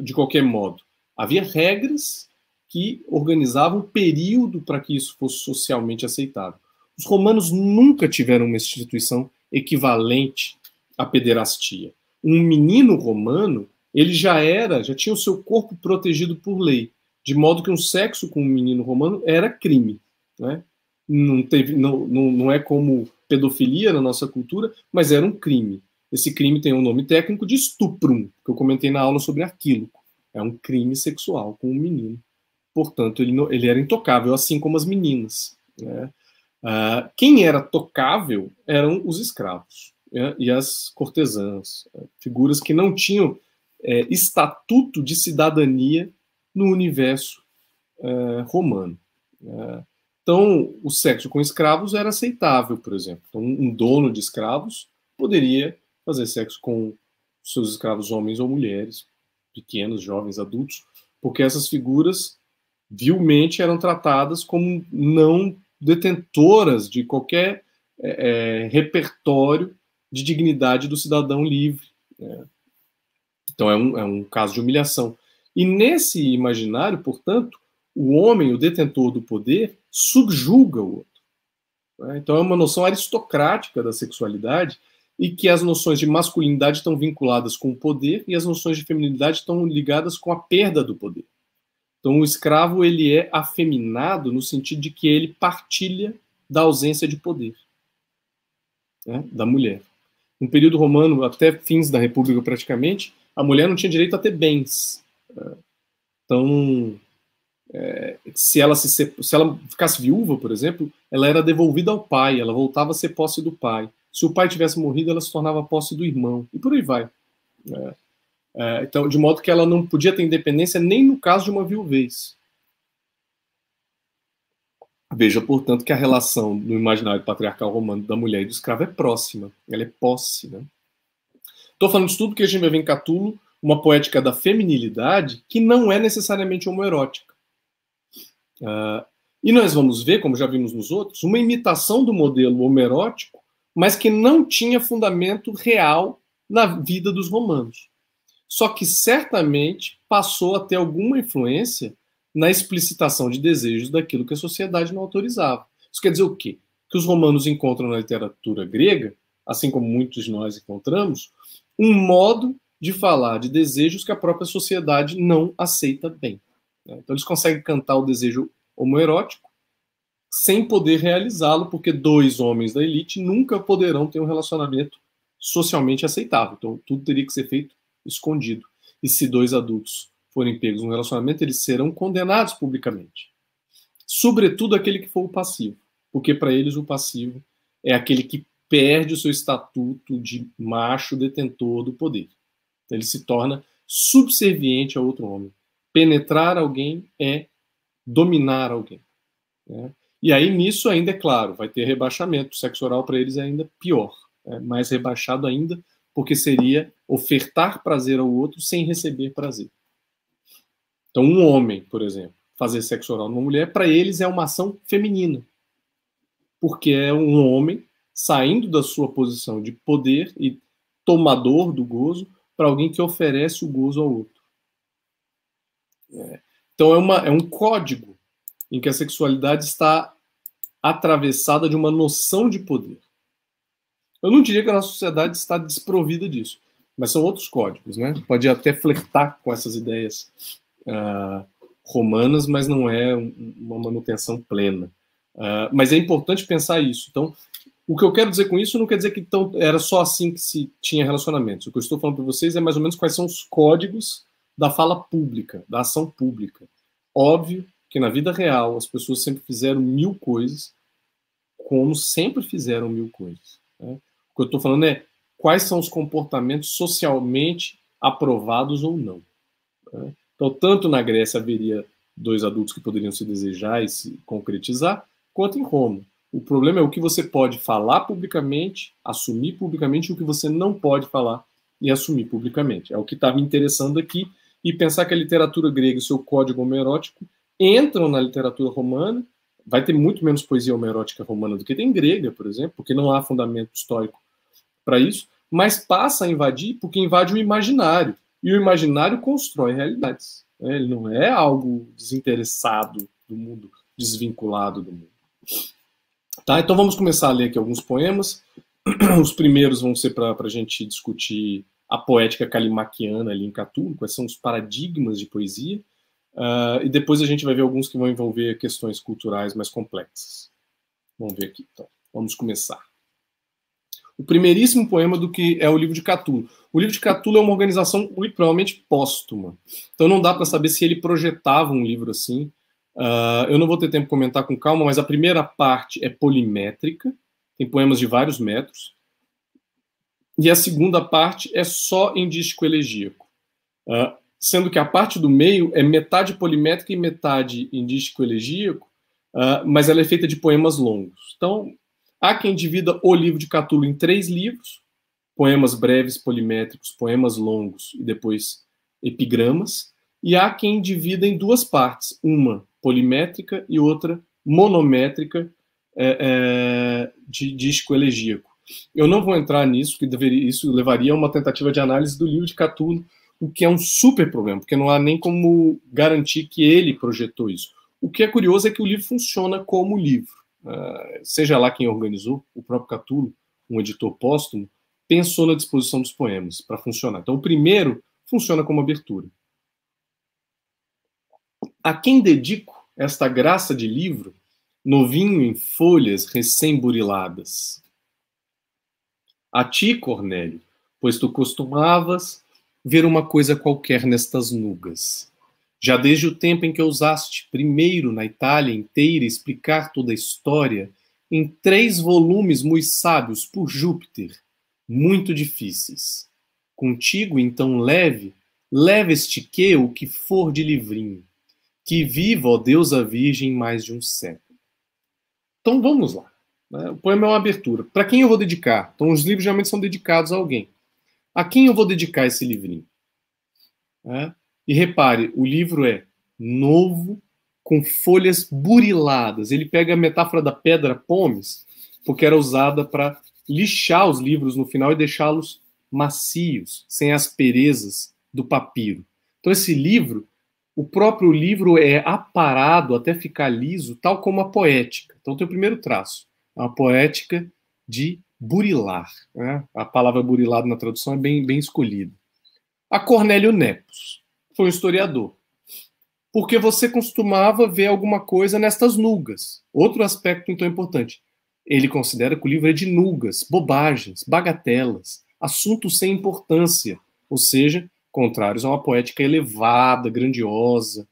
de qualquer modo. Havia regras que organizavam o período para que isso fosse socialmente aceitável. Os romanos nunca tiveram uma instituição equivalente à pederastia. Um menino romano, ele já era, já tinha o seu corpo protegido por lei, de modo que um sexo com um menino romano era crime. Né? Não, teve, não, não, não é como pedofilia na nossa cultura, mas era um crime. Esse crime tem um nome técnico de estuprum, que eu comentei na aula sobre arquíloco. É um crime sexual com um menino. Portanto, ele, ele era intocável, assim como as meninas. Né? Uh, quem era tocável eram os escravos né, e as cortesãs, figuras que não tinham é, estatuto de cidadania no universo é, romano. Né. Então, o sexo com escravos era aceitável, por exemplo. Então, um dono de escravos poderia fazer sexo com seus escravos homens ou mulheres, pequenos, jovens, adultos, porque essas figuras vilmente eram tratadas como não detentoras de qualquer é, é, repertório de dignidade do cidadão livre. Né? Então é um, é um caso de humilhação. E nesse imaginário, portanto, o homem, o detentor do poder, subjuga o outro. Né? Então é uma noção aristocrática da sexualidade e que as noções de masculinidade estão vinculadas com o poder e as noções de feminilidade estão ligadas com a perda do poder. Então o escravo ele é afeminado no sentido de que ele partilha da ausência de poder né, da mulher. No período romano, até fins da República praticamente, a mulher não tinha direito a ter bens. Então, é, se ela se, se ela ficasse viúva, por exemplo, ela era devolvida ao pai, ela voltava a ser posse do pai. Se o pai tivesse morrido, ela se tornava posse do irmão, e por aí vai. É, é, então, de modo que ela não podia ter independência nem no caso de uma viuvez. Veja, portanto, que a relação no imaginário patriarcal romano da mulher e do escravo é próxima, ela é posse. Né? Estou falando disso tudo porque a gente vai ver em Catulo uma poética da feminilidade que não é necessariamente homoerótica. Uh, e nós vamos ver, como já vimos nos outros, uma imitação do modelo homerótico, mas que não tinha fundamento real na vida dos romanos. Só que certamente passou a ter alguma influência na explicitação de desejos daquilo que a sociedade não autorizava. Isso quer dizer o quê? Que os romanos encontram na literatura grega, assim como muitos de nós encontramos, um modo de falar de desejos que a própria sociedade não aceita bem. Né? Então eles conseguem cantar o desejo homoerótico sem poder realizá-lo, porque dois homens da elite nunca poderão ter um relacionamento socialmente aceitável. Então tudo teria que ser feito escondido. E se dois adultos forem pegos no relacionamento, eles serão condenados publicamente. Sobretudo aquele que for o passivo, porque para eles o passivo é aquele que perde o seu estatuto de macho detentor do poder. Então, ele se torna subserviente a outro homem. Penetrar alguém é dominar alguém. Né? E aí, nisso, ainda é claro, vai ter rebaixamento. O sexo oral para eles é ainda pior, é mais rebaixado ainda, porque seria ofertar prazer ao outro sem receber prazer. Então, um homem, por exemplo, fazer sexo oral numa mulher, para eles é uma ação feminina. Porque é um homem saindo da sua posição de poder e tomador do gozo para alguém que oferece o gozo ao outro. É. Então é, uma, é um código em que a sexualidade está atravessada de uma noção de poder. Eu não diria que a nossa sociedade está desprovida disso, mas são outros códigos, né? Pode até flertar com essas ideias uh, romanas, mas não é uma manutenção plena. Uh, mas é importante pensar isso. Então, o que eu quero dizer com isso não quer dizer que então, era só assim que se tinha relacionamentos. O que eu estou falando para vocês é mais ou menos quais são os códigos da fala pública, da ação pública. Óbvio que na vida real as pessoas sempre fizeram mil coisas, como sempre fizeram mil coisas. Né? O que eu estou falando é quais são os comportamentos socialmente aprovados ou não. Né? Então, tanto na Grécia haveria dois adultos que poderiam se desejar e se concretizar, quanto em Roma. O problema é o que você pode falar publicamente, assumir publicamente, e o que você não pode falar e assumir publicamente. É o que está me interessando aqui, e pensar que a literatura grega e seu código homerótico entram na literatura romana, vai ter muito menos poesia homerótica romana do que tem grega, por exemplo, porque não há fundamento histórico para isso, mas passa a invadir porque invade o imaginário. E o imaginário constrói realidades. Né? Ele não é algo desinteressado do mundo, desvinculado do mundo. Tá, então vamos começar a ler aqui alguns poemas. Os primeiros vão ser para a gente discutir a poética calimaquiana ali em Catulo, quais são os paradigmas de poesia. Uh, e depois a gente vai ver alguns que vão envolver questões culturais mais complexas. Vamos ver aqui, então. Vamos começar o primeiríssimo poema do que é o livro de Catulo. O livro de Catulo é uma organização muito provavelmente póstuma. Então não dá para saber se ele projetava um livro assim. Uh, eu não vou ter tempo de comentar com calma, mas a primeira parte é polimétrica, tem poemas de vários metros. E a segunda parte é só em dístico elegíaco. Uh, sendo que a parte do meio é metade polimétrica e metade em dístico elegíaco, uh, mas ela é feita de poemas longos. Então, Há quem divida o livro de Catulo em três livros: poemas breves polimétricos, poemas longos e depois epigramas. E há quem divida em duas partes: uma polimétrica e outra monométrica, é, é, de disco elegíaco. Eu não vou entrar nisso, que deveria, isso levaria a uma tentativa de análise do livro de Catulo, o que é um super problema, porque não há nem como garantir que ele projetou isso. O que é curioso é que o livro funciona como livro. Uh, seja lá quem organizou, o próprio Catulo, um editor póstumo, pensou na disposição dos poemas para funcionar. Então, o primeiro funciona como abertura. A quem dedico esta graça de livro, novinho em folhas recém-buriladas? A ti, Cornélio, pois tu costumavas ver uma coisa qualquer nestas nugas. Já desde o tempo em que ousaste, primeiro na Itália inteira, explicar toda a história, em três volumes muito sábios por Júpiter, muito difíceis. Contigo, então, leve, leve este que o que for de livrinho, que viva, ó Deus a Virgem, mais de um século. Então vamos lá. Né? O poema é uma abertura. Para quem eu vou dedicar? Então os livros geralmente são dedicados a alguém. A quem eu vou dedicar esse livrinho? É? E repare, o livro é novo, com folhas buriladas. Ele pega a metáfora da pedra pomes, porque era usada para lixar os livros no final e deixá-los macios, sem asperezas do papiro. Então esse livro, o próprio livro é aparado até ficar liso, tal como a poética. Então tem o primeiro traço, a poética de burilar. Né? A palavra burilado na tradução é bem, bem escolhida. A Cornélio Nepos foi um historiador. Porque você costumava ver alguma coisa nestas nugas. Outro aspecto, então, importante. Ele considera que o livro é de nugas, bobagens, bagatelas, assuntos sem importância, ou seja, contrários a uma poética elevada, grandiosa,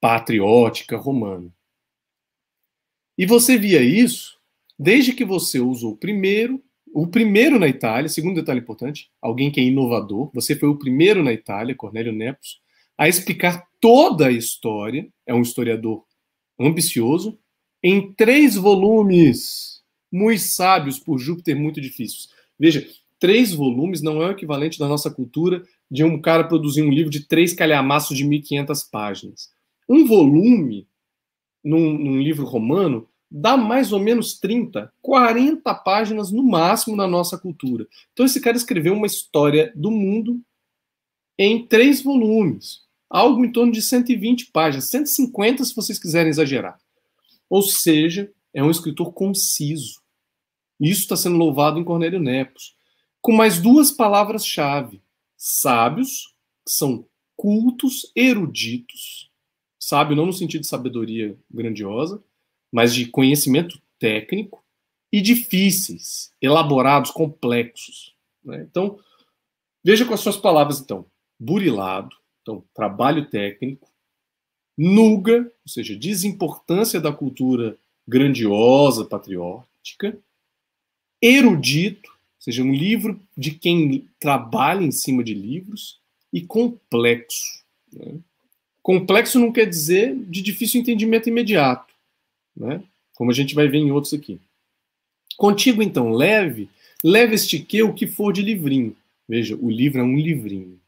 patriótica, romana. E você via isso desde que você usou o primeiro, o primeiro na Itália, segundo detalhe importante, alguém que é inovador, você foi o primeiro na Itália, Cornélio Nepos, a explicar toda a história, é um historiador ambicioso, em três volumes, muito sábios por Júpiter, muito difíceis. Veja, três volumes não é o equivalente da nossa cultura de um cara produzir um livro de três calhamaços de 1.500 páginas. Um volume, num, num livro romano, dá mais ou menos 30, 40 páginas no máximo na nossa cultura. Então esse cara escreveu uma história do mundo em três volumes, algo em torno de 120 páginas, 150 se vocês quiserem exagerar. Ou seja, é um escritor conciso. Isso está sendo louvado em Cornélio Nepos. Com mais duas palavras-chave: sábios, que são cultos, eruditos. Sábio não no sentido de sabedoria grandiosa, mas de conhecimento técnico, e difíceis, elaborados, complexos. Né? Então, veja com as suas palavras, então. Burilado, então, trabalho técnico. Nuga, ou seja, desimportância da cultura grandiosa, patriótica. Erudito, ou seja, um livro de quem trabalha em cima de livros. E complexo. Né? Complexo não quer dizer de difícil entendimento imediato né? como a gente vai ver em outros aqui. Contigo, então, leve, leve este que o que for de livrinho. Veja, o livro é um livrinho.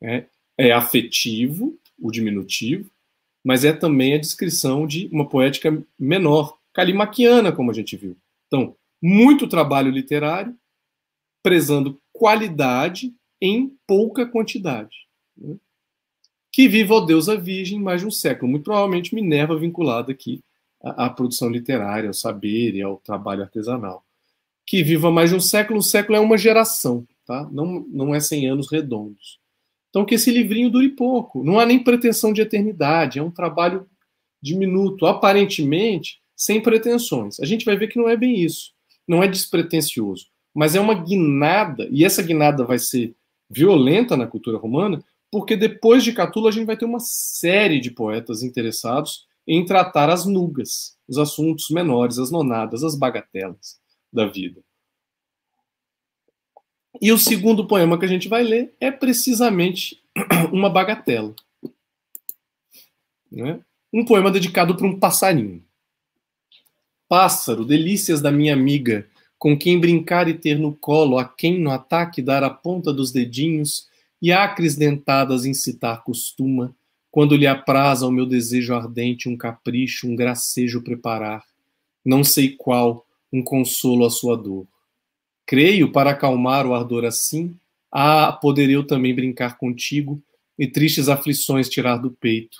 É, é afetivo, o diminutivo, mas é também a descrição de uma poética menor, calimaquiana, como a gente viu. Então, muito trabalho literário, prezando qualidade em pouca quantidade. Né? Que viva, ó Deus, a Virgem, mais de um século. Muito provavelmente Minerva vinculada aqui à, produção literária, ao saber e ao trabalho artesanal. Que viva mais de um século, um século é uma geração, tá? não, não é 100 anos redondos. Então, que esse livrinho dure pouco. Não há nem pretensão de eternidade, é um trabalho diminuto, aparentemente sem pretensões. A gente vai ver que não é bem isso. Não é despretensioso, mas é uma guinada, e essa guinada vai ser violenta na cultura romana, porque depois de Catulo a gente vai ter uma série de poetas interessados em tratar as nugas, os assuntos menores, as nonadas, as bagatelas da vida. E o segundo poema que a gente vai ler é precisamente uma bagatela. Né? Um poema dedicado para um passarinho. Pássaro, delícias da minha amiga, com quem brincar e ter no colo, a quem no ataque dar a ponta dos dedinhos e acres dentadas incitar costuma, quando lhe apraz ao meu desejo ardente um capricho, um gracejo preparar, não sei qual, um consolo à sua dor. Creio para acalmar o ardor assim, ah, poder eu também brincar contigo e tristes aflições tirar do peito.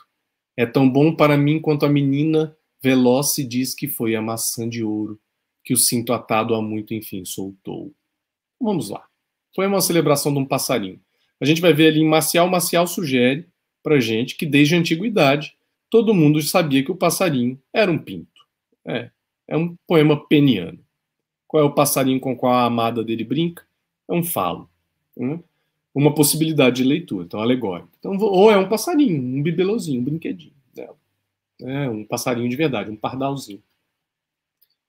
É tão bom para mim quanto a menina veloz se diz que foi a maçã de ouro que o cinto atado há muito enfim soltou. Vamos lá. Foi uma celebração de um passarinho. A gente vai ver ali em Marcial, Marcial sugere para gente que desde a antiguidade todo mundo sabia que o passarinho era um pinto. É, é um poema peniano. Qual é o passarinho com qual a amada dele brinca? É um falo. Né? Uma possibilidade de leitura, então alegórico. Então, ou é um passarinho, um bibelozinho, um brinquedinho dela. É um passarinho de verdade, um pardalzinho.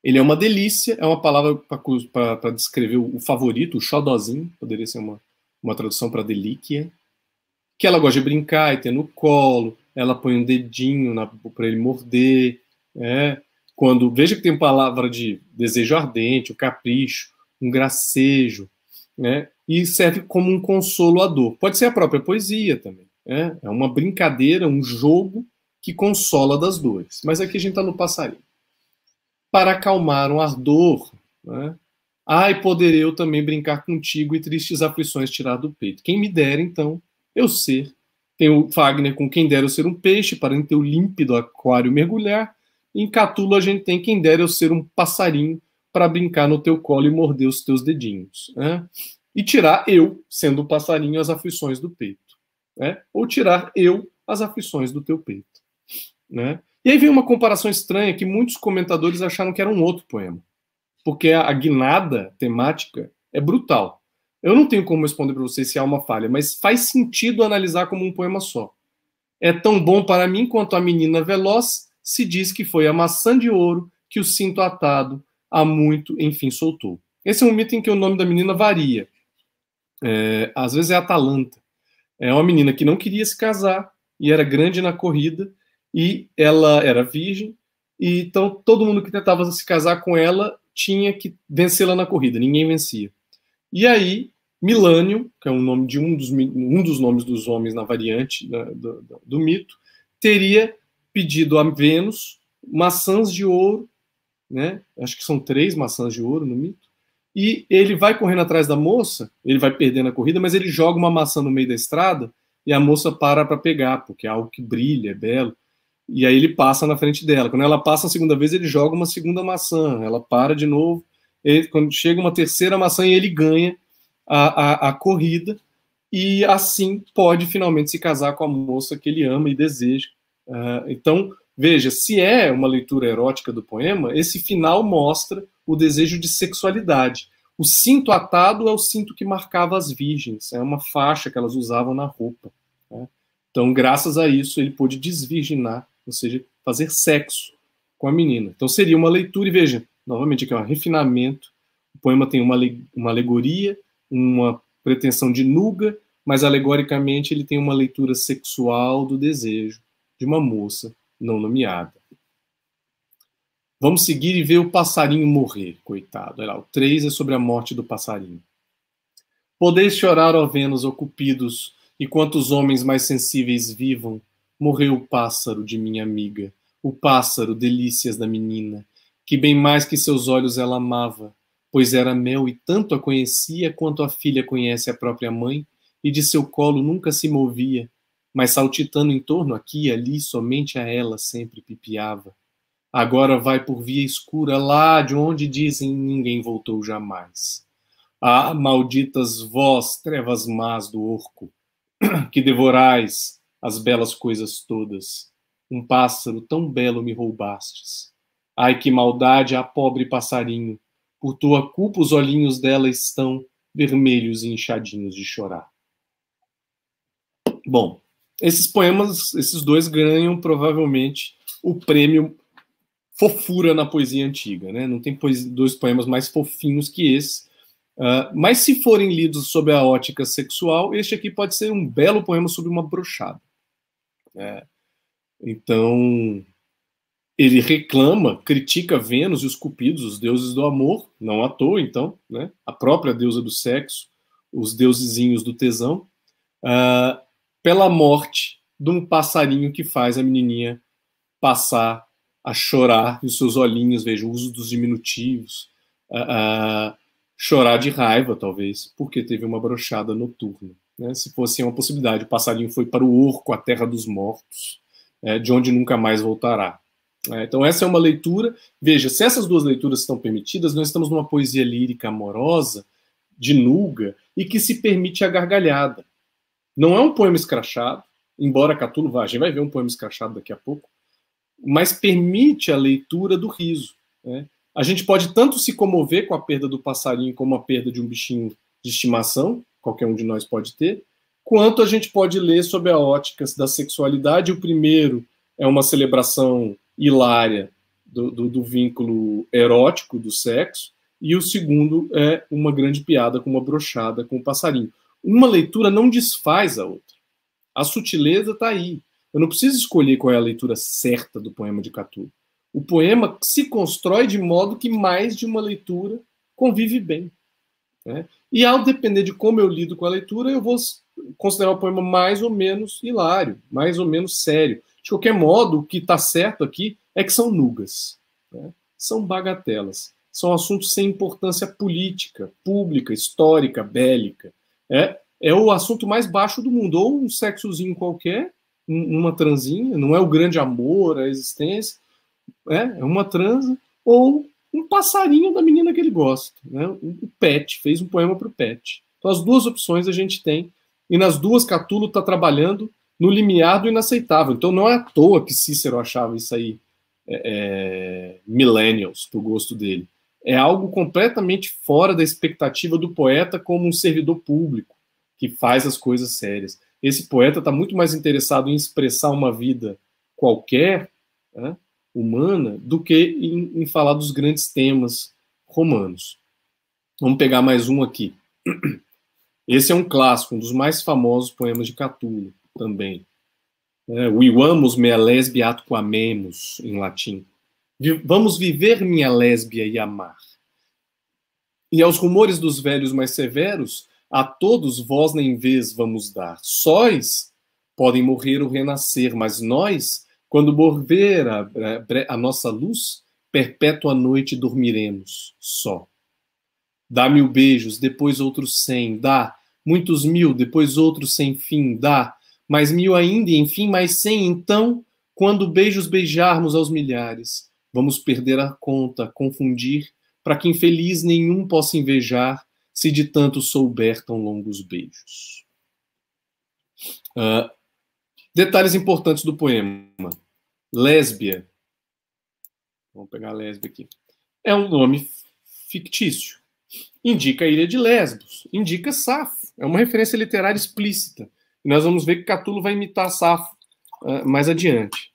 Ele é uma delícia, é uma palavra para descrever o favorito, o xodozinho, poderia ser uma, uma tradução para delíquia, que ela gosta de brincar e ter no colo, ela põe um dedinho para ele morder, é, quando veja que tem palavra de desejo ardente, o capricho, um gracejo, né? E serve como um consolo à dor. Pode ser a própria poesia também. Né? É uma brincadeira, um jogo que consola das dores. Mas aqui a gente está no passarinho. Para acalmar um ardor, né? Ai, poder eu também brincar contigo e tristes aflições tirar do peito. Quem me dera, então, eu ser. Tem o Fagner com quem dera eu ser um peixe, para em teu límpido aquário mergulhar, em Catulo a gente tem quem dera eu ser um passarinho para brincar no teu colo e morder os teus dedinhos. Né? E tirar eu, sendo um passarinho, as aflições do peito. Né? Ou tirar eu as aflições do teu peito. Né? E aí vem uma comparação estranha que muitos comentadores acharam que era um outro poema. Porque a, guinada temática é brutal. Eu não tenho como responder para você se há uma falha, mas faz sentido analisar como um poema só. É tão bom para mim quanto a menina veloz se diz que foi a maçã de ouro que o cinto atado há muito, enfim, soltou. Esse é um mito em que o nome da menina varia. É, às vezes é Atalanta. É uma menina que não queria se casar e era grande na corrida e ela era virgem. E então todo mundo que tentava se casar com ela tinha que vencê-la na corrida. Ninguém vencia. E aí Milânio, que é um nome de um dos, um dos nomes dos homens na variante do, do, do mito, teria pedido a Vênus maçãs de ouro, né? Acho que são três maçãs de ouro no mito. E ele vai correndo atrás da moça, ele vai perdendo a corrida, mas ele joga uma maçã no meio da estrada e a moça para para pegar, porque é algo que brilha, é belo. E aí ele passa na frente dela. Quando ela passa a segunda vez, ele joga uma segunda maçã. Ela para de novo. Ele, quando chega uma terceira maçã, ele ganha a, a, a corrida. E assim pode finalmente se casar com a moça que ele ama e deseja. Uh, então, veja, se é uma leitura erótica do poema, esse final mostra o desejo de sexualidade. O cinto atado é o cinto que marcava as virgens, é uma faixa que elas usavam na roupa. Né? Então, graças a isso, ele pôde desvirginar, ou seja, fazer sexo com a menina. Então, seria uma leitura, e veja, novamente aqui, um refinamento. O poema tem uma, uma alegoria, uma pretensão de nuga, mas alegoricamente ele tem uma leitura sexual do desejo de uma moça não nomeada. Vamos seguir e ver o passarinho morrer, coitado. Olha lá, o 3 é sobre a morte do passarinho. Podeis chorar, ó Vênus, ocupidos, e quantos homens mais sensíveis vivam, morreu o pássaro de minha amiga, o pássaro, delícias da menina, que bem mais que seus olhos ela amava, pois era mel e tanto a conhecia quanto a filha conhece a própria mãe, e de seu colo nunca se movia, mas saltitando em torno aqui e ali, somente a ela sempre pipiava. Agora vai por via escura lá de onde dizem ninguém voltou jamais. Ah, malditas vós, trevas más do orco, que devorais as belas coisas todas. Um pássaro tão belo me roubastes. Ai, que maldade a pobre passarinho, por tua culpa os olhinhos dela estão vermelhos e inchadinhos de chorar. Bom, esses poemas, esses dois ganham provavelmente o prêmio fofura na poesia antiga, né? Não tem dois poemas mais fofinhos que esse. Uh, mas se forem lidos sob a ótica sexual, este aqui pode ser um belo poema sobre uma brochada. É. Então, ele reclama, critica Vênus e os cupidos, os deuses do amor, não à toa, então, né? a própria deusa do sexo, os deusezinhos do tesão, uh, pela morte de um passarinho que faz a menininha passar a chorar, e os seus olhinhos, veja, o uso dos diminutivos, a, chorar de raiva, talvez, porque teve uma brochada noturna. Né? Se fosse uma possibilidade, o passarinho foi para o orco, a terra dos mortos, é, de onde nunca mais voltará. É, então, essa é uma leitura. Veja, se essas duas leituras estão permitidas, nós estamos numa poesia lírica amorosa, de nuga, e que se permite a gargalhada. Não é um poema escrachado, embora Catulo vá, a gente vai ver um poema escrachado daqui a pouco, mas permite a leitura do riso. Né? A gente pode tanto se comover com a perda do passarinho como a perda de um bichinho de estimação, qualquer um de nós pode ter, quanto a gente pode ler sob a ótica da sexualidade. O primeiro é uma celebração hilária do, do, do vínculo erótico do sexo, e o segundo é uma grande piada com uma brochada com o passarinho. Uma leitura não desfaz a outra. A sutileza está aí. Eu não preciso escolher qual é a leitura certa do poema de Catu. O poema se constrói de modo que mais de uma leitura convive bem. Né? E ao depender de como eu lido com a leitura, eu vou considerar o poema mais ou menos hilário, mais ou menos sério. De qualquer modo, o que está certo aqui é que são nugas, né? são bagatelas, são assuntos sem importância política, pública, histórica, bélica. É, é o assunto mais baixo do mundo, ou um sexozinho qualquer, uma transinha, não é o grande amor, a existência, é, é uma transa, ou um passarinho da menina que ele gosta. Né? O Pet, fez um poema para o Pet. Então, as duas opções a gente tem, e nas duas Catulo está trabalhando no limiar do inaceitável. Então, não é à toa que Cícero achava isso aí é, é, millennials, para o gosto dele. É algo completamente fora da expectativa do poeta como um servidor público que faz as coisas sérias. Esse poeta está muito mais interessado em expressar uma vida qualquer, né, humana, do que em, em falar dos grandes temas romanos. Vamos pegar mais um aqui. Esse é um clássico, um dos mais famosos poemas de Catulo também. É, Vivamus mea lesbia atque amemos, em latim. Vamos viver minha lésbia e amar. E aos rumores dos velhos mais severos, a todos vós nem vez vamos dar. Sóis podem morrer ou renascer, mas nós, quando morrer a, a, nossa luz, perpétua noite dormiremos só. Dá mil beijos, depois outros cem, dá muitos mil, depois outros sem fim, dá mais mil ainda, e enfim mais cem. Então, quando beijos beijarmos aos milhares, vamos perder a conta, confundir, para que infeliz nenhum possa invejar se de tanto souber tão longos beijos. Uh, detalhes importantes do poema. Lésbia. Vamos pegar a lésbia aqui. É um nome fictício. Indica a ilha de Lesbos. Indica Safo. É uma referência literária explícita. Nós vamos ver que Catulo vai imitar Safo uh, mais adiante.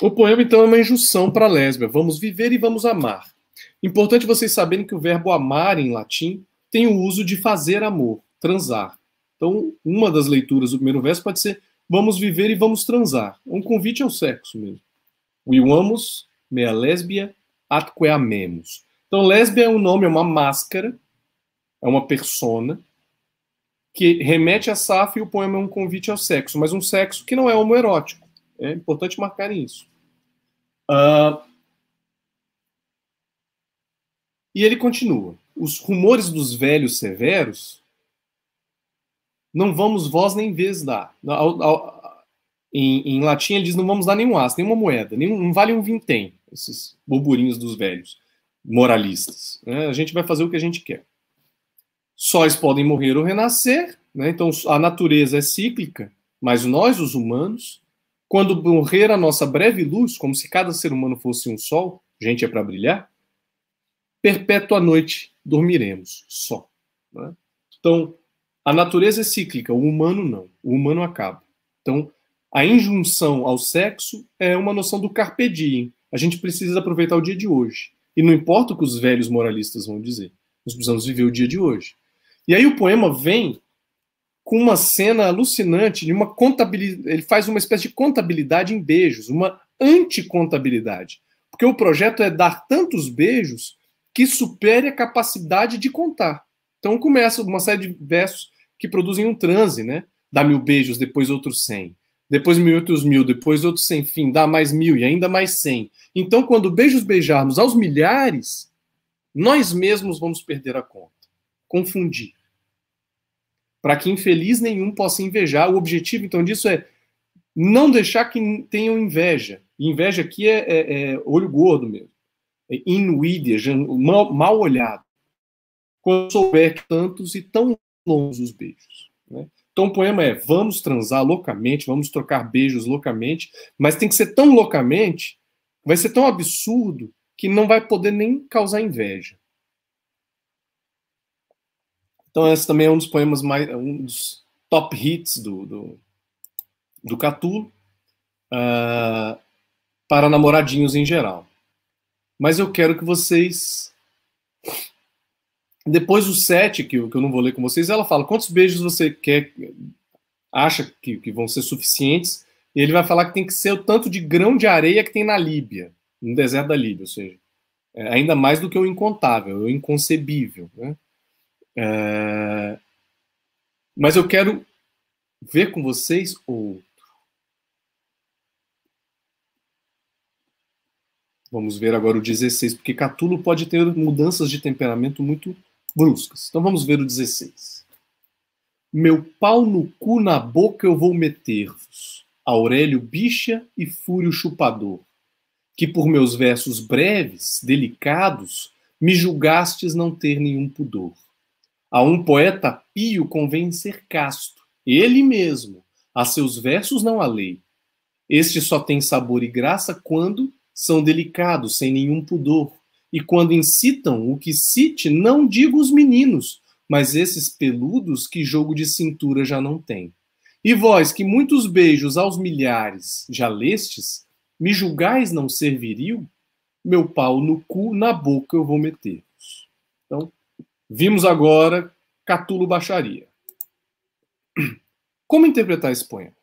O poema, então, é uma injunção para a lésbia. Vamos viver e vamos amar. Importante vocês saberem que o verbo amar em latim tem o uso de fazer amor, transar. Então, uma das leituras do primeiro verso pode ser vamos viver e vamos transar. Um convite ao sexo mesmo. Vivamus mea lesbia atque amemos. Então, lésbia é um nome, é uma máscara, é uma persona que remete a Safo e o poema é um convite ao sexo, mas um sexo que não é homoerótico. É importante marcar isso. Uh, e ele continua: os rumores dos velhos severos não vamos vós nem vez dar. Em, em, latim ele diz não vamos dar nenhum aço, nenhuma moeda, nenhum, não vale um vintém, esses burburinhos dos velhos moralistas. Né? A gente vai fazer o que a gente quer. Sóis podem morrer ou renascer, né? então a natureza é cíclica, mas nós, os humanos, quando morrer a nossa breve luz, como se cada ser humano fosse um sol, gente é para brilhar, perpétua noite dormiremos só. Né? Então, a natureza é cíclica, o humano não. O humano acaba. Então, a injunção ao sexo é uma noção do carpe diem. A gente precisa aproveitar o dia de hoje. E não importa o que os velhos moralistas vão dizer. Nós precisamos viver o dia de hoje. E aí o poema vem com uma cena alucinante de uma contabilidade. Ele faz uma espécie de contabilidade em beijos, uma anticontabilidade. Porque o projeto é dar tantos beijos que supere a capacidade de contar. Então começa uma série de versos que produzem um transe, né? Dá mil beijos, depois outros cem. depois mil outros mil, depois outros sem fim, dá mais mil e ainda mais cem. Então, quando beijos beijarmos aos milhares, nós mesmos vamos perder a conta, confundir. Para que infeliz nenhum possa invejar. O objetivo, então, disso é não deixar que tenham inveja. Inveja aqui é, é, é olho gordo mesmo. É invidia, mal, mal olhado. Quando souber tantos e tão longos os beijos. Né? Então o poema é: vamos transar loucamente, vamos trocar beijos loucamente, mas tem que ser tão loucamente, vai ser tão absurdo que não vai poder nem causar inveja. Então esse também é um dos poemas mais, um dos top hits do do, do Catulo uh, para namoradinhos em geral. Mas eu quero que vocês depois o 7, que eu, que eu não vou ler com vocês, ela fala quantos beijos você quer, acha que, que vão ser suficientes, e ele vai falar que tem que ser o tanto de grão de areia que tem na Líbia, no deserto da Líbia, ou seja, é ainda mais do que o incontável, o inconcebível. Né? É... Mas eu quero ver com vocês outro. Vamos ver agora o 16, porque Catulo pode ter mudanças de temperamento muito bruscas. Então vamos ver o 16. Meu pau no cu na boca eu vou meter-vos, Aurélio bicha e Fúrio chupador, que por meus versos breves, delicados, me julgastes não ter nenhum pudor. A um poeta pio convém ser casto, ele mesmo, a seus versos não há lei. Este só tem sabor e graça quando são delicados, sem nenhum pudor, e quando incitam o que cite, não digo os meninos, mas esses peludos que jogo de cintura já não tem. E vós, que muitos beijos aos milhares já lestes, me julgais não serviriu? Meu pau no cu, na boca eu vou meter-vos. Então, vimos agora Catulo Baixaria. Como interpretar esse poema?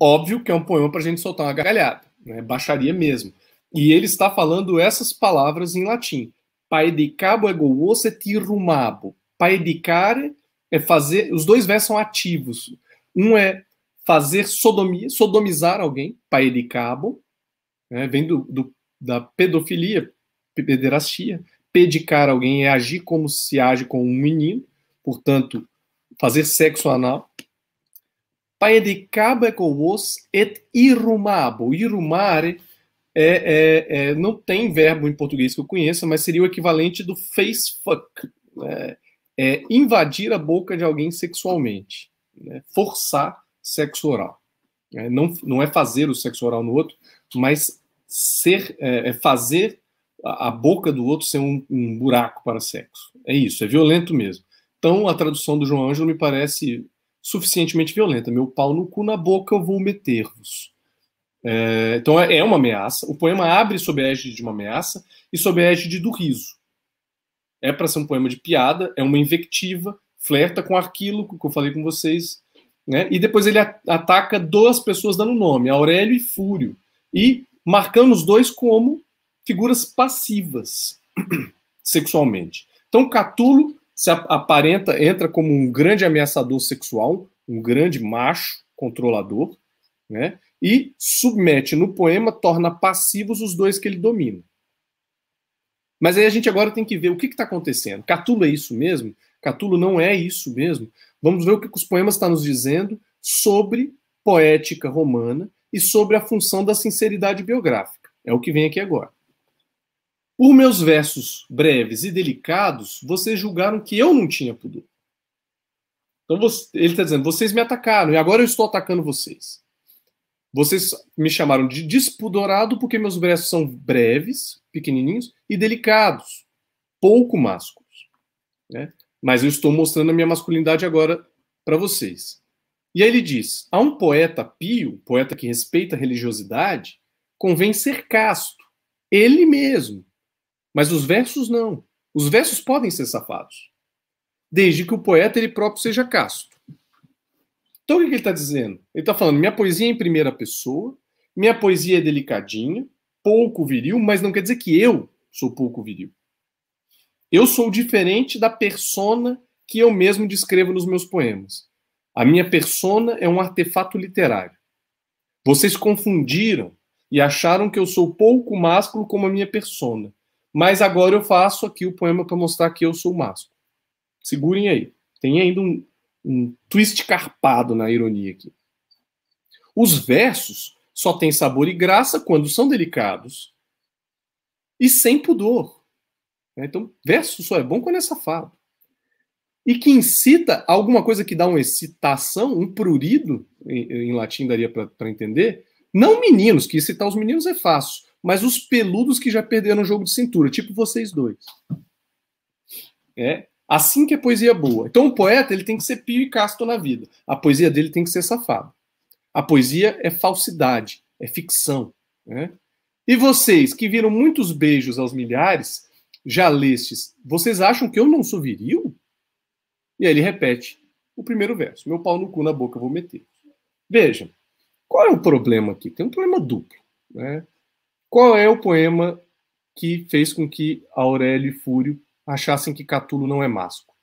Óbvio que é um poema para a gente soltar uma gargalhada, né? baixaria mesmo. E ele está falando essas palavras em latim. Paedicabo ego osse tirumabo. Paedicare é fazer. Os dois versos são ativos. Um é fazer sodomia, sodomizar alguém, paedicabo, né, vem do, do, da pedofilia, pederastia. Pedicar alguém é agir como se age com um menino, portanto, fazer sexo anal. Paedicabo ego os et irumabo. Irumare é, é, é, não tem verbo em português que eu conheça, mas seria o equivalente do face fuck. Né? É, invadir a boca de alguém sexualmente. Né? Forçar sexo oral. É, não, não é fazer o sexo oral no outro, mas ser, é, é fazer a, boca do outro ser um, um buraco para sexo. É isso, é violento mesmo. Então a tradução do João Ângelo me parece suficientemente violenta. Meu pau no cu na boca eu vou meter-vos. É, então é, é uma ameaça. O poema abre sob a égide de uma ameaça e sob a égide do riso. É para ser um poema de piada, é uma invectiva, flerta com aquilo que eu falei com vocês, né? E depois ele ataca duas pessoas dando nome, Aurélio e Fúrio, e marcando os dois como figuras passivas sexualmente. Então Catulo se aparenta, entra como um grande ameaçador sexual, um grande macho controlador, né? e submete no poema, torna passivos os dois que ele domina. Mas aí a gente agora tem que ver o que está acontecendo. Catulo é isso mesmo? Catulo não é isso mesmo? Vamos ver o que os poemas estão nos dizendo sobre poética romana e sobre a função da sinceridade biográfica. É o que vem aqui agora. Por meus versos breves e delicados, vocês julgaram que eu não tinha pudor. Então ele está dizendo: vocês me atacaram e agora eu estou atacando vocês. Vocês me chamaram de despudorado porque meus versos são breves, pequenininhos e delicados, pouco másculos. Né? Mas eu estou mostrando a minha masculinidade agora para vocês. E aí ele diz: a um poeta pio, poeta que respeita a religiosidade, convém ser casto, ele mesmo. Mas os versos não. Os versos podem ser safados, desde que o poeta ele próprio seja casto. Então o que ele está dizendo? Ele está falando: minha poesia é em primeira pessoa, minha poesia é delicadinha, pouco viril, mas não quer dizer que eu sou pouco viril. Eu sou diferente da persona que eu mesmo descrevo nos meus poemas. A minha persona é um artefato literário. Vocês confundiram e acharam que eu sou pouco másculo como a minha persona. Mas agora eu faço aqui o poema para mostrar que eu sou másculo. Segurem aí. Tem ainda um, um twist carpado na ironia aqui. Os versos só têm sabor e graça quando são delicados e sem pudor. Então, verso só é bom quando é safado. E que incita alguma coisa que dá uma excitação, um prurido, em, em latim daria para entender, não meninos, que citar os meninos é fácil, mas os peludos que já perderam o jogo de cintura, tipo vocês dois. É assim que é poesia boa. Então o poeta ele tem que ser pio e casto na vida. A poesia dele tem que ser safada. A poesia é falsidade, é ficção. Né? E vocês que viram muitos beijos aos milhares, já lestes, vocês acham que eu não sou viril? E aí ele repete o primeiro verso: Meu pau no cu na boca vou meter. Vejam, qual é o problema aqui? Tem um problema duplo. Né? Qual é o poema que fez com que Aurélio e Fúrio achassem que Catulo não é masco?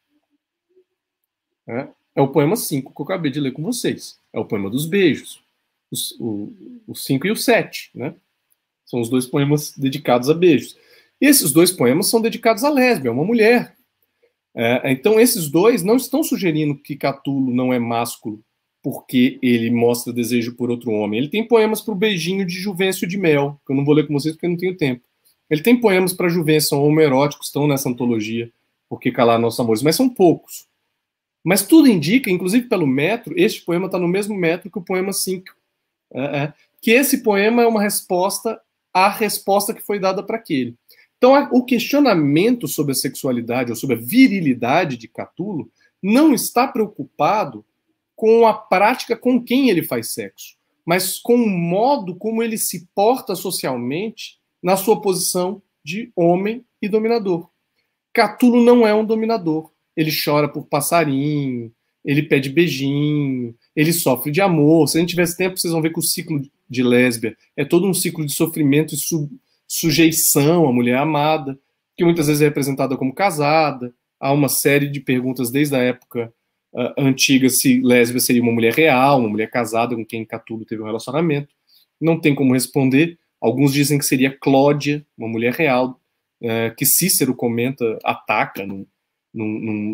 É, é o poema 5 que eu acabei de ler com vocês. É o poema dos beijos. o 5 e o 7, né? São os dois poemas dedicados a beijos. Esses dois poemas são dedicados a lésbia, uma mulher. É, então, esses dois não estão sugerindo que Catulo não é másculo porque ele mostra desejo por outro homem. Ele tem poemas para o beijinho de Juvencio de Mel, que eu não vou ler com vocês porque não tenho tempo. Ele tem poemas para Juvencio, são homeróticos, estão nessa antologia, Porque Calar Nossos Amores, mas são poucos. Mas tudo indica, inclusive pelo metro, este poema está no mesmo metro que o poema 5. É, é, que esse poema é uma resposta à resposta que foi dada para aquele. Então, o questionamento sobre a sexualidade ou sobre a virilidade de Catulo não está preocupado com a prática com quem ele faz sexo, mas com o modo como ele se porta socialmente na sua posição de homem e dominador. Catulo não é um dominador. Ele chora por passarinho, ele pede beijinho, ele sofre de amor. Se a gente tivesse tempo, vocês vão ver que o ciclo de lésbia é todo um ciclo de sofrimento e su sujeição à mulher amada, que muitas vezes é representada como casada. Há uma série de perguntas desde a época uh, antiga se lésbica seria uma mulher real, uma mulher casada com quem Catulo teve um relacionamento. Não tem como responder. Alguns dizem que seria Clódia, uma mulher real, uh, que Cícero comenta, ataca num, num,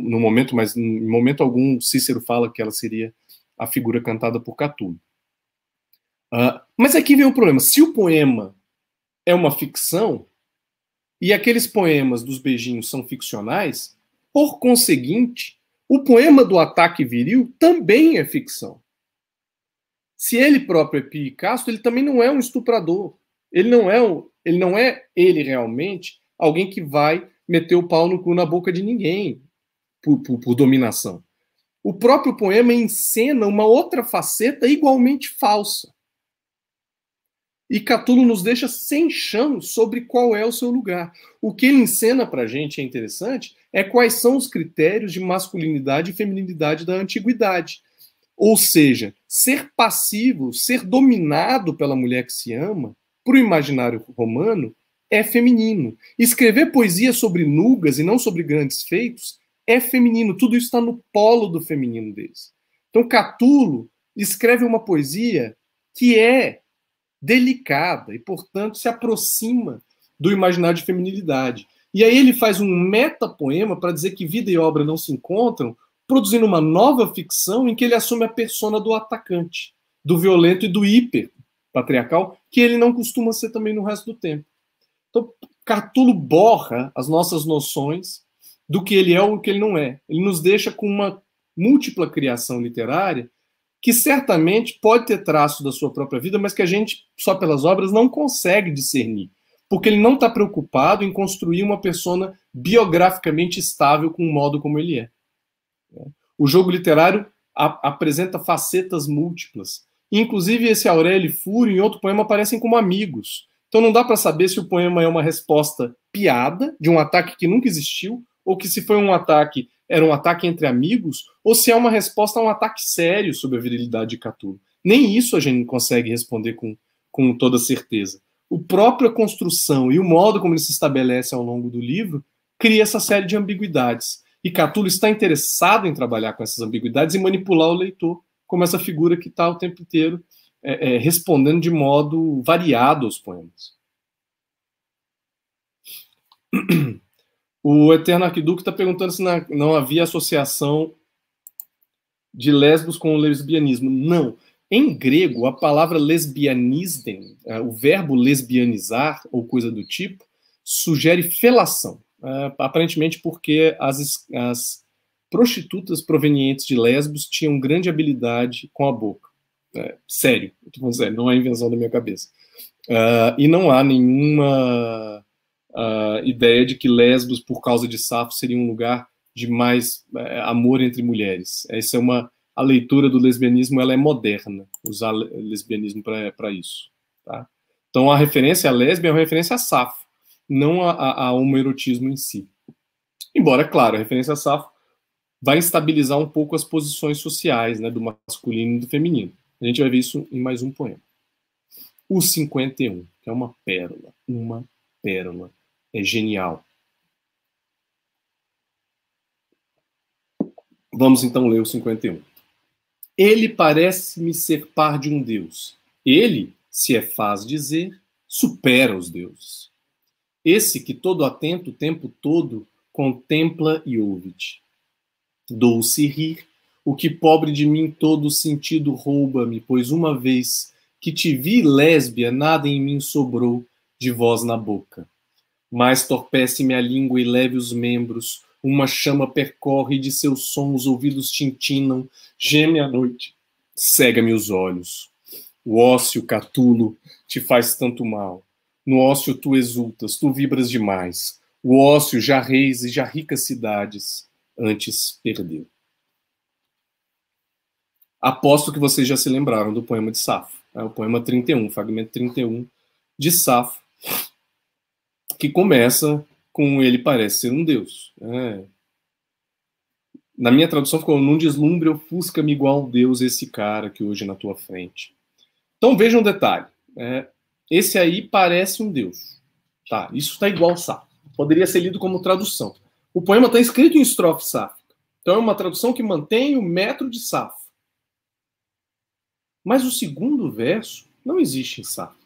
num, momento, mas em momento algum Cícero fala que ela seria a figura cantada por Catulo. Uh, mas aqui vem o problema. Se o poema é uma ficção, e aqueles poemas dos beijinhos são ficcionais, por conseguinte, o poema do ataque viril também é ficção. Se ele próprio é Pio Castro, ele também não é um estuprador. Ele não é, um, ele não é ele realmente alguém que vai meter o pau no cu na boca de ninguém por, por, por dominação. O próprio poema encena uma outra faceta igualmente falsa. E Catulo nos deixa sem chão sobre qual é o seu lugar. O que ele encena para a gente é interessante é quais são os critérios de masculinidade e feminilidade da antiguidade. Ou seja, ser passivo, ser dominado pela mulher que se ama, para o imaginário romano, é feminino. Escrever poesia sobre nugas e não sobre grandes feitos é feminino. Tudo isso está no polo do feminino deles. Então, Catulo escreve uma poesia que é delicada e, portanto, se aproxima do imaginário de feminilidade. E aí ele faz um metapoema para dizer que vida e obra não se encontram, produzindo uma nova ficção em que ele assume a persona do atacante, do violento e do hiper patriarcal, que ele não costuma ser também no resto do tempo. Então, Catulo borra as nossas noções do que ele é ou o que ele não é. Ele nos deixa com uma múltipla criação literária que certamente pode ter traço da sua própria vida, mas que a gente, só pelas obras, não consegue discernir. Porque ele não está preocupado em construir uma persona biograficamente estável com o modo como ele é. O jogo literário apresenta facetas múltiplas. Inclusive, esse Aurélio e Fúrio, em outro poema, aparecem como amigos. Então não dá para saber se o poema é uma resposta piada de um ataque que nunca existiu, ou que se foi um ataque era um ataque entre amigos, ou se é uma resposta a um ataque sério sobre a virilidade de Catulo. Nem isso a gente consegue responder com, com toda certeza. O própria construção e o modo como ele se estabelece ao longo do livro cria essa série de ambiguidades. E Catulo está interessado em trabalhar com essas ambiguidades e manipular o leitor como essa figura que está o tempo inteiro é, é, respondendo de modo variado aos poemas. O Eterno Arquiduque está perguntando se não havia associação de lesbos com o lesbianismo. Não. Em grego, a palavra lesbianisden, é, o verbo lesbianizar ou coisa do tipo, sugere felação. É, aparentemente porque as, as prostitutas provenientes de Lesbos tinham grande habilidade com a boca. É, sério, sério, não é invenção da minha cabeça. Uh, e não há nenhuma uh, ideia de que Lesbos, por causa de Safo, seria um lugar de mais uh, amor entre mulheres. Essa é uma a leitura do lesbianismo, ela é moderna, usar lesbianismo para isso. Tá? Então a referência à lésbia é uma referência a Safo, não a, a, a homoerotismo em si. Embora, claro, a referência a Safo vai estabilizar um pouco as posições sociais, né, do masculino e do feminino. A gente vai ver isso em mais um poema. O 51, que é uma pérola, uma pérola. É genial. Vamos então ler o 51. Ele parece-me ser par de um Deus. Ele, se é faz dizer, supera os deuses. Esse que todo atento o tempo todo contempla e ouve-te. Dou-se rir, o que pobre de mim todo sentido rouba-me, pois uma vez que te vi lésbia, nada em mim sobrou de voz na boca. Mas torpece-me a língua e leve os membros, uma chama percorre de seus sons os ouvidos tintinam, geme a noite, cega-me os olhos. O ócio catulo te faz tanto mal. No ócio tu exultas, tu vibras demais. O ócio já reis e já ricas cidades antes perdeu. Aposto que vocês já se lembraram do poema de Safo. É o poema 31, fragmento 31 de Safo, que começa com ele parece ser um deus. É. Na minha tradução ficou, num deslumbre ofusca-me igual Deus esse cara que hoje é na tua frente. Então vejam um detalhe. É, esse aí parece um deus. Tá, isso está igual Safo. Poderia ser lido como tradução. O poema está escrito em estrofe sáfica. Então é uma tradução que mantém o metro de Safo. Mas o segundo verso não existe em Safo.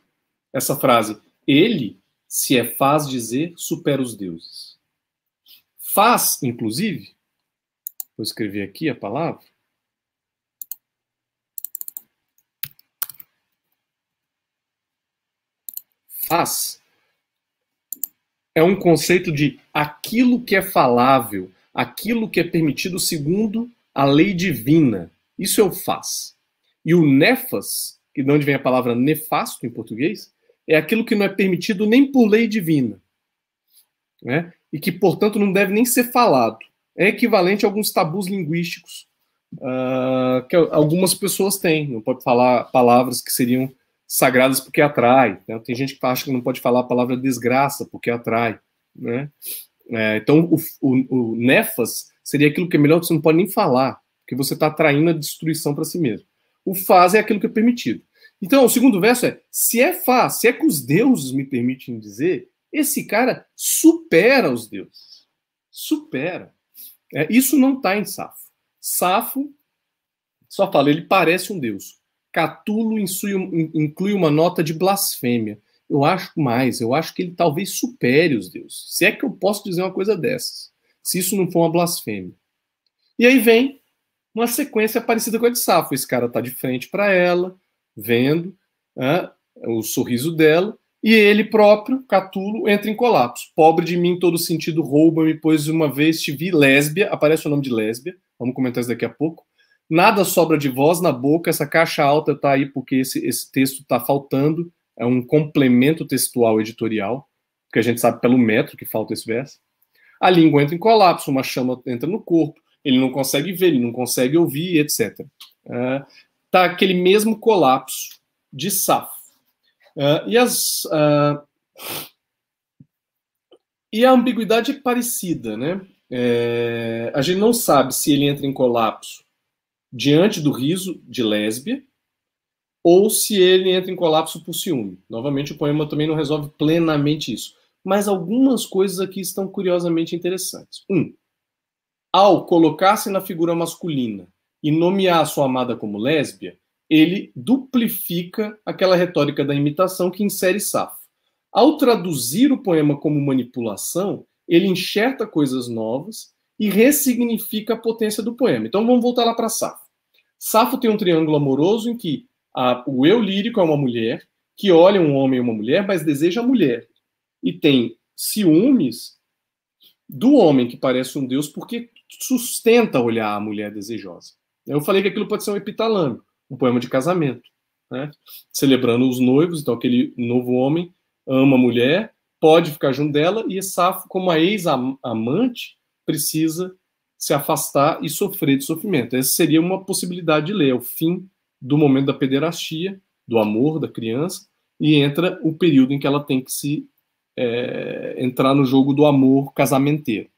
Essa frase, ele se é faz dizer, supera os deuses. Faz, inclusive, vou escrever aqui a palavra. Faz é um conceito de aquilo que é falável, aquilo que é permitido segundo a lei divina. Isso é o faz. E o nefas, que de onde vem a palavra nefasto em português, é aquilo que não é permitido nem por lei divina. Né? E que, portanto, não deve nem ser falado. É equivalente a alguns tabus linguísticos uh, que algumas pessoas têm. Não pode falar palavras que seriam sagradas porque atrai. Né? Tem gente que acha que não pode falar a palavra desgraça porque atrai. Né? É, então, o, o, o, nefas seria aquilo que é melhor que você não pode nem falar, porque você está atraindo a destruição para si mesmo. O faz é aquilo que é permitido. Então, o segundo verso é: se é fácil, se é que os deuses me permitem dizer, esse cara supera os deuses. Supera. É, isso não está em Safo. Safo só fala, ele parece um deus. Catulo inclui uma nota de blasfêmia. Eu acho mais, eu acho que ele talvez supere os deuses. Se é que eu posso dizer uma coisa dessas. Se isso não for uma blasfêmia. E aí vem uma sequência parecida com a de Safo. Esse cara está de frente para ela, vendo né, o sorriso dela, e ele próprio, Catulo, entra em colapso. Pobre de mim, todo sentido, rouba-me, pois uma vez te vi lésbia, aparece o nome de lésbia, vamos comentar isso daqui a pouco. Nada sobra de voz na boca, essa caixa alta está aí porque esse, esse texto está faltando, é um complemento textual editorial, que a gente sabe pelo metro que falta esse verso. A língua entra em colapso, uma chama entra no corpo, ele não consegue ver, ele não consegue ouvir, etc. É, está aquele mesmo colapso de Safo. Uh, e, as, uh, e a ambiguidade é parecida, né? É, a gente não sabe se ele entra em colapso diante do riso de lésbia ou se ele entra em colapso por ciúme. Novamente, o poema também não resolve plenamente isso. Mas algumas coisas aqui estão curiosamente interessantes. Um, ao colocar-se na figura masculina e nomear a sua amada como lésbia, ele duplifica aquela retórica da imitação que insere Safo. Ao traduzir o poema como manipulação, ele enxerta coisas novas e ressignifica a potência do poema. Então vamos voltar lá para Safo. Safo tem um triângulo amoroso em que a, o eu lírico é uma mulher que olha um homem e uma mulher, mas deseja a mulher. E tem ciúmes do homem que parece um deus porque sustenta olhar a mulher desejosa. Eu falei que aquilo pode ser um epitalame, um poema de casamento, né? celebrando os noivos. Então, aquele novo homem ama a mulher, pode ficar junto dela, e Safo, como a ex-amante, precisa se afastar e sofrer de sofrimento. Essa seria uma possibilidade de ler, é o fim do momento da pederastia, do amor da criança, e entra o período em que ela tem que se é, entrar no jogo do amor casamenteiro.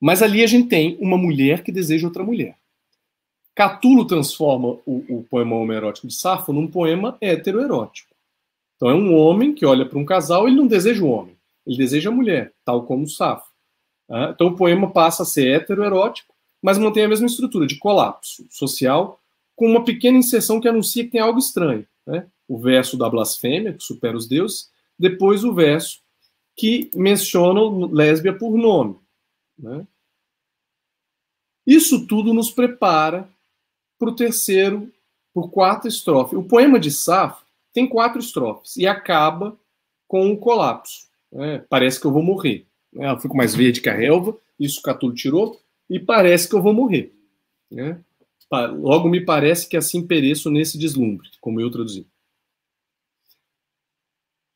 Mas ali a gente tem uma mulher que deseja outra mulher. Catulo transforma o, o poema homerótico de Safo num poema heteroerótico. Então é um homem que olha para um casal, ele não deseja o homem, ele deseja a mulher, tal como Safo. Né? Então o poema passa a ser heteroerótico, mas mantém a mesma estrutura de colapso social, com uma pequena inserção que anuncia que tem algo estranho. Né? O verso da blasfêmia, que supera os deuses, depois o verso que menciona lésbia por nome. Né? Isso tudo nos prepara para o terceiro, por quarta estrofe. O poema de Safo tem quatro estrofes e acaba com um colapso. Né? Parece que eu vou morrer. Né? Eu fico mais verde que a relva, isso Catulo tirou, e parece que eu vou morrer. Né? Logo me parece que assim pereço nesse deslumbre, como eu traduzi.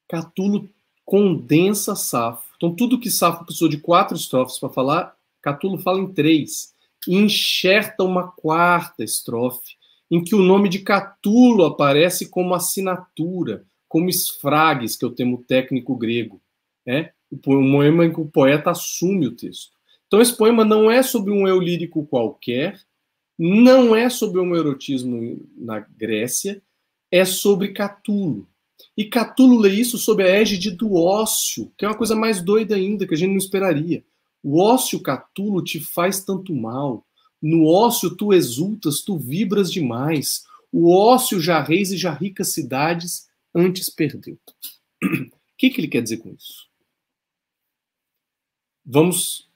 Catulo condensa Safo. Então, tudo que Safo precisou de quatro estrofes para falar, Catulo fala em três. E enxerta uma quarta estrofe, em que o nome de Catulo aparece como assinatura, como esfragues, que é o termo técnico grego. É o poema em que o poeta assume o texto. Então, esse poema não é sobre um eu lírico qualquer, não é sobre um erotismo na Grécia, é sobre Catulo. E Catulo lê isso sob a égide do ócio, que é uma coisa mais doida ainda, que a gente não esperaria. O ócio Catulo te faz tanto mal. No ócio tu exultas, tu vibras demais. O ócio já reis e já ricas cidades antes perdeu. O que, que ele quer dizer com isso? Vamos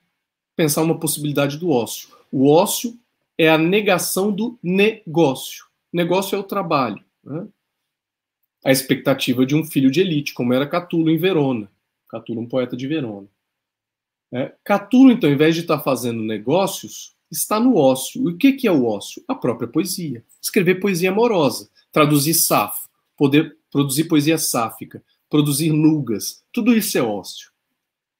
pensar uma possibilidade do ócio. O ócio é a negação do negócio. Negócio é o trabalho. Né? a expectativa de um filho de elite, como era Catulo em Verona. Catulo, um poeta de Verona. É, Catulo, então, ao invés de estar fazendo negócios, está no ócio. E o que, que é o ócio? A própria poesia. Escrever poesia amorosa, traduzir safo, poder produzir poesia sáfica, produzir nugas, tudo isso é ócio.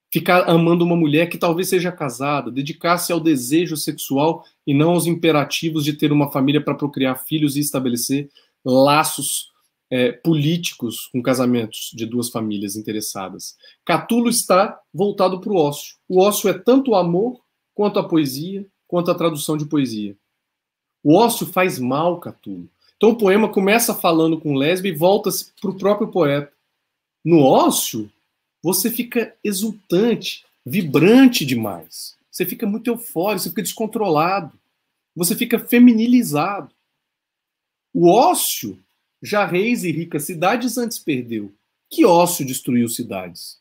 Ficar amando uma mulher que talvez seja casada, dedicar-se ao desejo sexual e não aos imperativos de ter uma família para procriar filhos e estabelecer laços é, políticos com casamentos de duas famílias interessadas. Catulo está voltado para o ócio. O ócio é tanto o amor quanto a poesia, quanto a tradução de poesia. O ócio faz mal, Catulo. Então o poema começa falando com lésbia e volta para o próprio poeta. No ócio, você fica exultante, vibrante demais. Você fica muito eufórico, você fica descontrolado. Você fica feminilizado. O ócio já reis e ricas cidades antes perdeu. Que ócio destruiu cidades?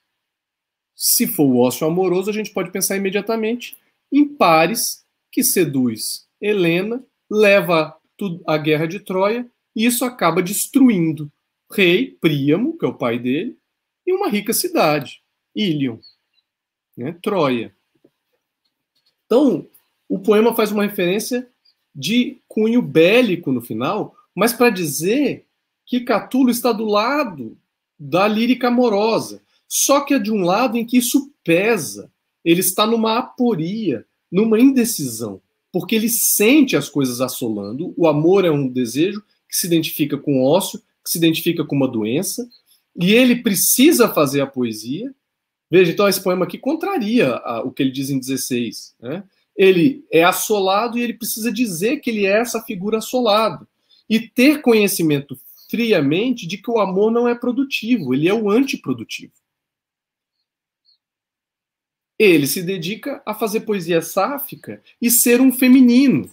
Se for o ócio amoroso, a gente pode pensar imediatamente em Pares, que seduz Helena, leva a guerra de Troia, e isso acaba destruindo rei Príamo, que é o pai dele, e uma rica cidade, Ilion, né, Troia. Então, o poema faz uma referência de cunho bélico no final, mas para dizer que Catulo está do lado da lírica amorosa. Só que é de um lado em que isso pesa. Ele está numa aporia, numa indecisão, porque ele sente as coisas assolando. O amor é um desejo que se identifica com o ócio, que se identifica com uma doença, e ele precisa fazer a poesia. Veja, então esse poema aqui contraria o que ele diz em 16. Né? Ele é assolado e ele precisa dizer que ele é essa figura assolada. E ter conhecimento friamente de que o amor não é produtivo, ele é o antiprodutivo. ele se dedica a fazer poesia sáfica e ser um feminino.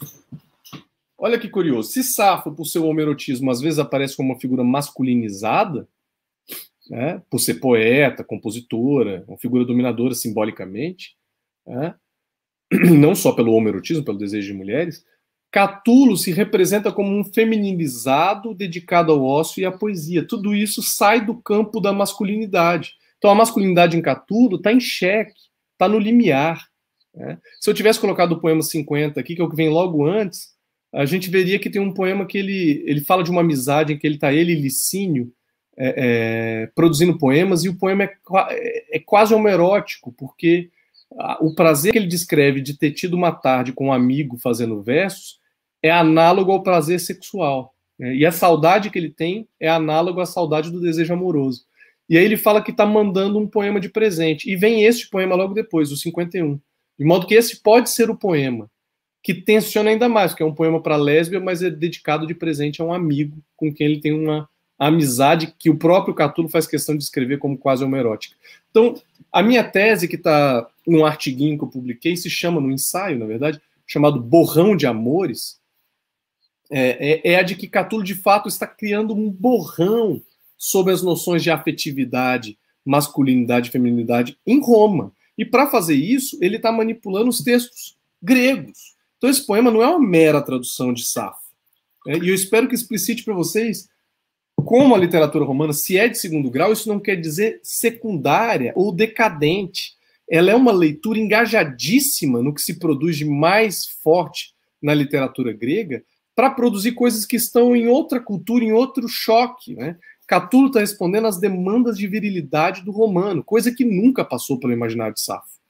Olha que curioso. Se Safo, por seu homerotismo, às vezes aparece como uma figura masculinizada, né, por ser poeta, compositora, uma figura dominadora simbolicamente, né, não só pelo homerotismo, pelo desejo de mulheres, Catulo se representa como um feminilizado dedicado ao ócio e à poesia. Tudo isso sai do campo da masculinidade. Então a masculinidade em Catulo está em xeque, está no limiar. Né? Se eu tivesse colocado o poema 50 aqui, que é o que vem logo antes, a gente veria que tem um poema que ele, ele fala de uma amizade em que ele está, ele e Licínio, é, é, produzindo poemas, e o poema é, é, é quase homerótico, porque o prazer que ele descreve de ter tido uma tarde com um amigo fazendo versos é análogo ao prazer sexual. Né? E a saudade que ele tem é análogo à saudade do desejo amoroso. E aí ele fala que está mandando um poema de presente. E vem este poema logo depois, o 51. De modo que esse pode ser o poema que tensiona ainda mais, porque é um poema para lésbia, mas é dedicado de presente a um amigo com quem ele tem uma amizade que o próprio Catulo faz questão de escrever como quase homerótica. Então, a minha tese, que está num artiguinho que eu publiquei, se chama, no ensaio, na verdade, chamado Borrão de Amores, é, é, é a de que Catulo, de fato, está criando um borrão sobre as noções de afetividade, masculinidade e feminilidade em Roma. E para fazer isso, ele está manipulando os textos gregos. Então, esse poema não é uma mera tradução de Safo. É, e eu espero que explicite para vocês como a literatura romana, se é de segundo grau, isso não quer dizer secundária ou decadente. Ela é uma leitura engajadíssima no que se produz de mais forte na literatura grega, para produzir coisas que estão em outra cultura, em outro choque. Né? Catulo está respondendo às demandas de virilidade do romano, coisa que nunca passou pelo imaginário de Safo.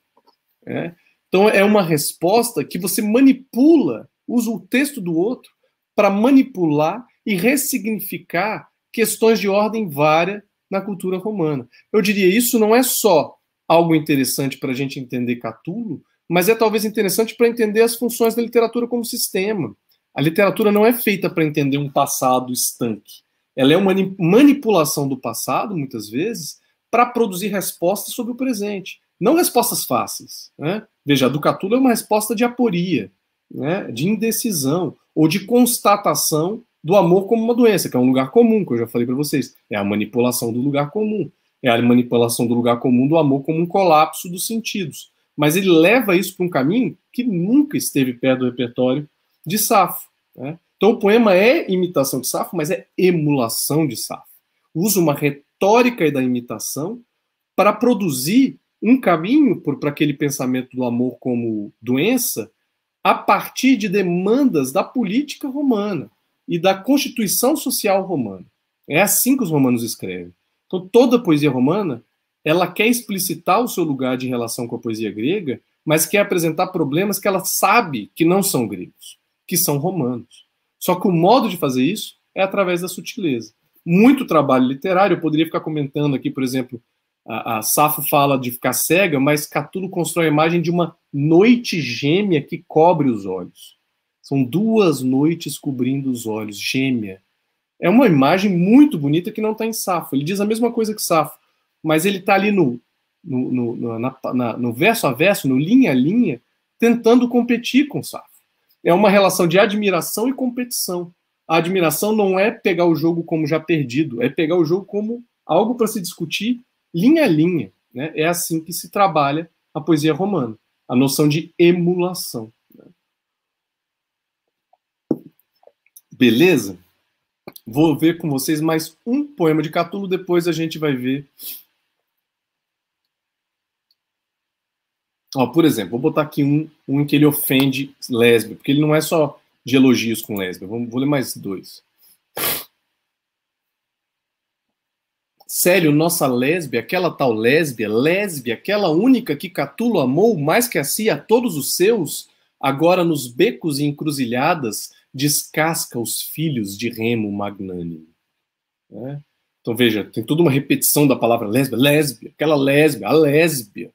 Né? Então é uma resposta que você manipula, usa o texto do outro para manipular e ressignificar questões de ordem vária na cultura romana. Eu diria isso não é só algo interessante para a gente entender Catulo, mas é talvez interessante para entender as funções da literatura como sistema. A literatura não é feita para entender um passado estanque. Ela é uma manipulação do passado, muitas vezes, para produzir respostas sobre o presente. Não respostas fáceis. Né? Veja, a do Catulo é uma resposta de aporia, né? de indecisão, ou de constatação do amor como uma doença, que é um lugar comum, que eu já falei para vocês. É a manipulação do lugar comum. É a manipulação do lugar comum do amor como um colapso dos sentidos. Mas ele leva isso para um caminho que nunca esteve perto do repertório de Safo. Né? Então o poema é imitação de Safo, mas é emulação de Safo. Usa uma retórica da imitação para produzir um caminho para aquele pensamento do amor como doença a partir de demandas da política romana e da constituição social romana. É assim que os romanos escrevem. Então toda a poesia romana ela quer explicitar o seu lugar de relação com a poesia grega, mas quer apresentar problemas que ela sabe que não são gregos que são romanos. Só que o modo de fazer isso é através da sutileza. Muito trabalho literário, eu poderia ficar comentando aqui, por exemplo, a, a Safo fala de ficar cega, mas Catulo constrói a imagem de uma noite gêmea que cobre os olhos. São duas noites cobrindo os olhos, gêmea. É uma imagem muito bonita que não está em Safo. Ele diz a mesma coisa que Safo, mas ele está ali no, no, no, na, na, no verso a verso, no linha a linha, tentando competir com Safo é uma relação de admiração e competição. A admiração não é pegar o jogo como já perdido, é pegar o jogo como algo para se discutir linha a linha. Né? É assim que se trabalha a poesia romana, a noção de emulação. Né? Beleza? Vou ver com vocês mais um poema de Catulo, depois a gente vai ver Ó, por exemplo, vou botar aqui um, um em que ele ofende lésbica, porque ele não é só de elogios com lésbica. Vou, vou ler mais dois. Sério, nossa lésbia, aquela tal lésbia, lésbia, aquela única que Catulo amou mais que a si a todos os seus, agora nos becos e encruzilhadas descasca os filhos de Remo magnânimo. É? Então veja, tem toda uma repetição da palavra lésbia, lésbia, aquela lésbia, a lésbia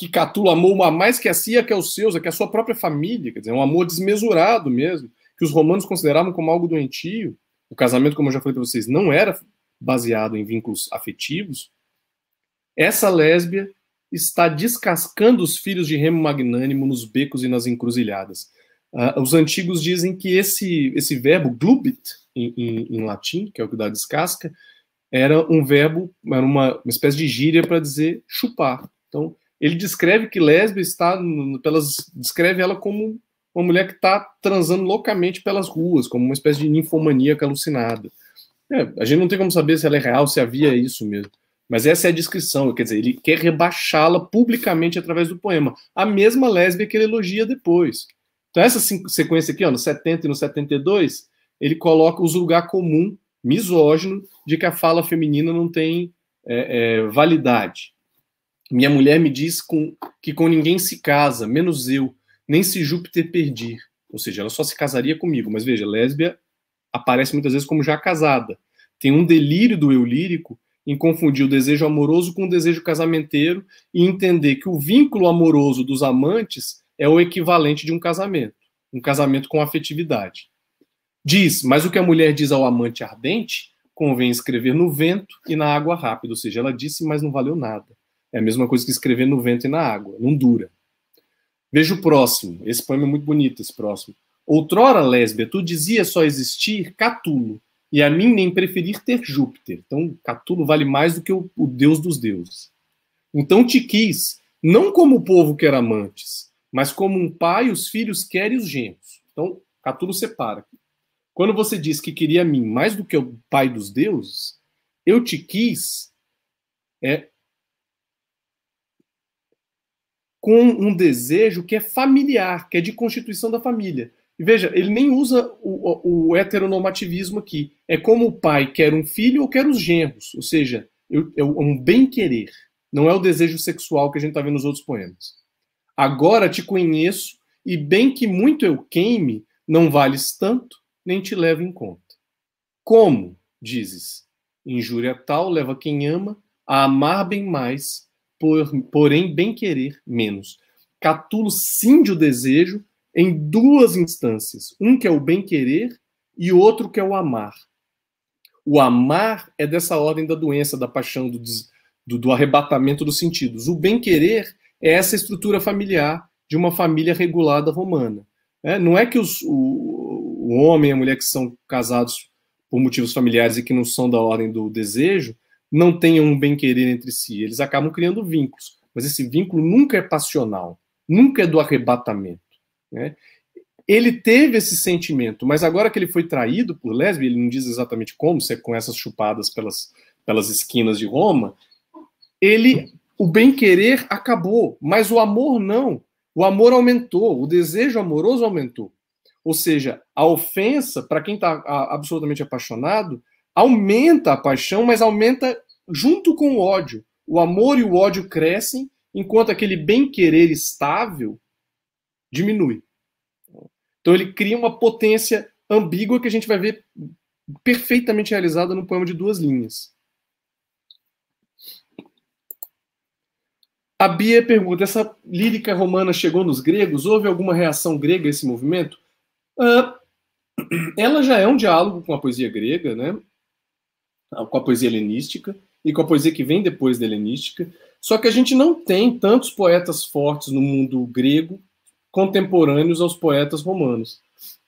que Catulo amou uma mais que a Cia, que é os seus, que é a sua própria família, quer dizer, um amor desmesurado mesmo, que os romanos consideravam como algo doentio. O casamento, como eu já falei para vocês, não era baseado em vínculos afetivos. Essa lésbia está descascando os filhos de Remo Magnânimo nos becos e nas encruzilhadas. Uh, os antigos dizem que esse, esse verbo glubit, em, em, em, latim, que é o que dá descasca, era um verbo, era uma, uma espécie de gíria para dizer chupar. Então, ele descreve que lésbia está, pelas, descreve ela como uma mulher que está transando loucamente pelas ruas, como uma espécie de ninfomaníaca alucinada. É, a gente não tem como saber se ela é real, se havia isso mesmo. Mas essa é a descrição, quer dizer, ele quer rebaixá-la publicamente através do poema. A mesma lésbia que ele elogia depois. Então, essa sequência aqui, ó, no 70 e no 72, ele coloca o lugar comum, misógino, de que a fala feminina não tem é, é, validade. Minha mulher me diz com, que com ninguém se casa, menos eu, nem se Júpiter perdir. Ou seja, ela só se casaria comigo. Mas veja, lésbia aparece muitas vezes como já casada. Tem um delírio do eu lírico em confundir o desejo amoroso com o desejo casamenteiro e entender que o vínculo amoroso dos amantes é o equivalente de um casamento, um casamento com afetividade. Diz, mas o que a mulher diz ao amante ardente, convém escrever no vento e na água rápida, ou seja, ela disse, mas não valeu nada. É a mesma coisa que escrever no vento e na água, não dura. Veja o próximo, esse poema é muito bonito, esse próximo. Outrora, lésbia, tu dizia só existir Catulo, e a mim nem preferir ter Júpiter. Então, Catulo vale mais do que o, o deus dos deuses. Então te quis, não como o povo quer amantes, mas como um pai os filhos quer e os genros. Então, Catulo separa. Quando você diz que queria a mim mais do que o pai dos deuses, eu te quis é com um desejo que é familiar, que é de constituição da família. E veja, ele nem usa o, o, heteronormativismo aqui. É como o pai quer um filho ou quer os genros. Ou seja, é um bem-querer. Não é o desejo sexual que a gente está vendo nos outros poemas. Agora te conheço, e bem que muito eu queime, não vales tanto, nem te levo em conta. Como, dizes, injúria tal leva quem ama a amar bem mais, por, porém bem querer menos. Catulo cinde o desejo em duas instâncias. Um que é o bem-querer e outro que é o amar. O amar é dessa ordem da doença, da paixão, do, do, do arrebatamento dos sentidos. O bem-querer é essa estrutura familiar de uma família regulada romana. É, não é que os, o, o homem e a mulher que são casados por motivos familiares e que não são da ordem do desejo não tenham um bem-querer entre si. Eles acabam criando vínculos. Mas esse vínculo nunca é passional, nunca é do arrebatamento. Né? Ele teve esse sentimento, mas agora que ele foi traído por lésbia, ele não diz exatamente como, se é com essas chupadas pelas, pelas esquinas de Roma, ele, o bem-querer acabou, mas o amor não. O amor aumentou, o desejo amoroso aumentou. Ou seja, a ofensa, para quem está absolutamente apaixonado, aumenta a paixão, mas aumenta junto com o ódio. O amor e o ódio crescem, enquanto aquele bem-querer estável diminui. Então ele cria uma potência ambígua que a gente vai ver perfeitamente realizada no poema de duas linhas. A Bia pergunta: essa lírica romana chegou nos gregos? Houve alguma reação grega a esse movimento? Uh, ela já é um diálogo com a poesia grega, né? Com a poesia helenística e com a poesia que vem depois da helenística. Só que a gente não tem tantos poetas fortes no mundo grego contemporâneos aos poetas romanos.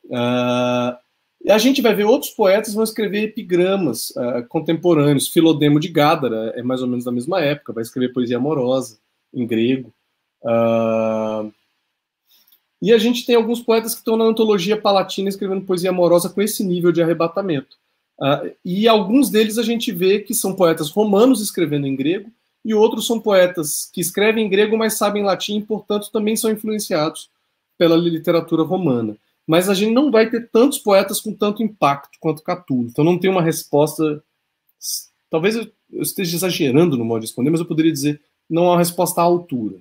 Uh, a gente vai ver outros poetas vão escrever epigramas uh, contemporâneos. Filodemo de Gádara é mais ou menos da mesma época, vai escrever poesia amorosa em grego. Uh, e a gente tem alguns poetas que estão na antologia palatina escrevendo poesia amorosa com esse nível de arrebatamento. Uh, e alguns deles a gente vê que são poetas romanos escrevendo em grego, e outros são poetas que escrevem em grego, mas sabem latim e, portanto, também são influenciados pela literatura romana. Mas a gente não vai ter tantos poetas com tanto impacto quanto Catulo. Então não tem uma resposta. Talvez eu esteja exagerando no modo de responder, mas eu poderia dizer não há uma resposta à altura.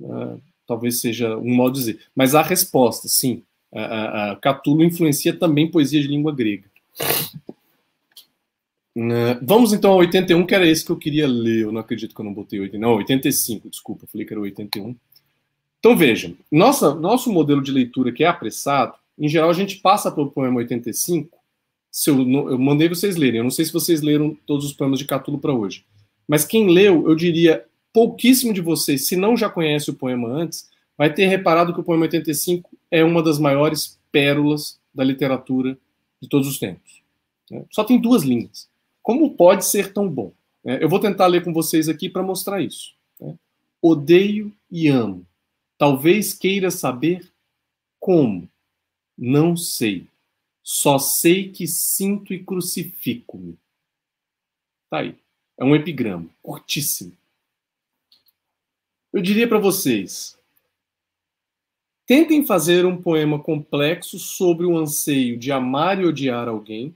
Uh, talvez seja um modo de dizer. Mas há resposta, sim. Uh, Catulo influencia também poesia de língua grega. Uh, vamos então ao 81, que era esse que eu queria ler. Eu não acredito que eu não botei 81. Não, 85, desculpa, eu falei que era 81. Então vejam, nossa, nosso modelo de leitura que é apressado, em geral a gente passa pelo poema 85. Se eu, eu mandei vocês lerem, eu não sei se vocês leram todos os poemas de Catulo para hoje. Mas quem leu, eu diria, pouquíssimo de vocês, se não já conhece o poema antes, vai ter reparado que o poema 85 é uma das maiores pérolas da literatura de todos os tempos. Né? Só tem duas linhas. Como pode ser tão bom? É, eu vou tentar ler com vocês aqui para mostrar isso. Né? Odeio e amo. Talvez queira saber como. Não sei. Só sei que sinto e crucifico-me. Tá aí. É um epigrama, curtíssimo. Eu diria para vocês: tentem fazer um poema complexo sobre o anseio de amar e odiar alguém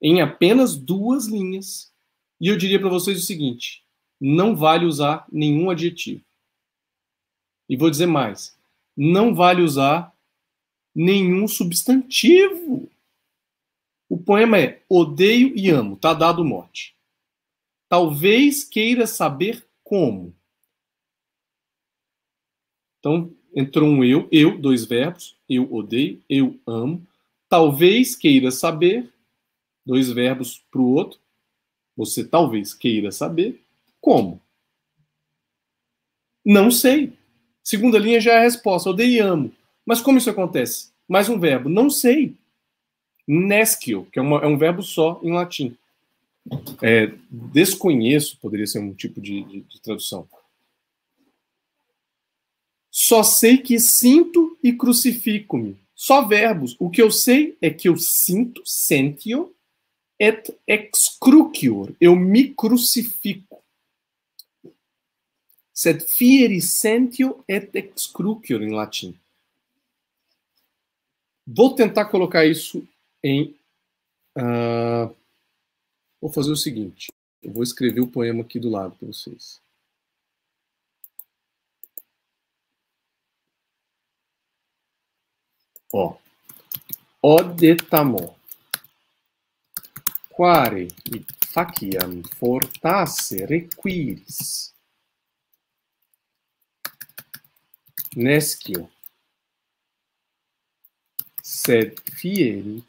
em apenas duas linhas. E eu diria para vocês o seguinte: não vale usar nenhum adjetivo. E vou dizer mais: não vale usar nenhum substantivo. O poema é Odeio e amo, tá dado o mote. Talvez queira saber como. Então, entrou um eu, eu, dois verbos, eu odeio, eu amo. Talvez queira saber, dois verbos para o outro. Você talvez queira saber como. Não sei. Segunda linha já é a resposta, odeio e amo. Mas como isso acontece? Mais um verbo, não sei. Nescio, que é, uma, é um verbo só em latim. É, desconheço, poderia ser um tipo de, de, de tradução. Só sei que sinto e crucifico-me. Só verbos. O que eu sei é que eu sinto, sentio, et excrucior. Eu me crucifico. Sed fieri sentio et excrucior em latim. Vou tentar colocar isso em. Uh, vou fazer o seguinte. Eu vou escrever o poema aqui do lado para vocês. Ó. acquare id faciam fortasse requiris. Nescio, sed fiel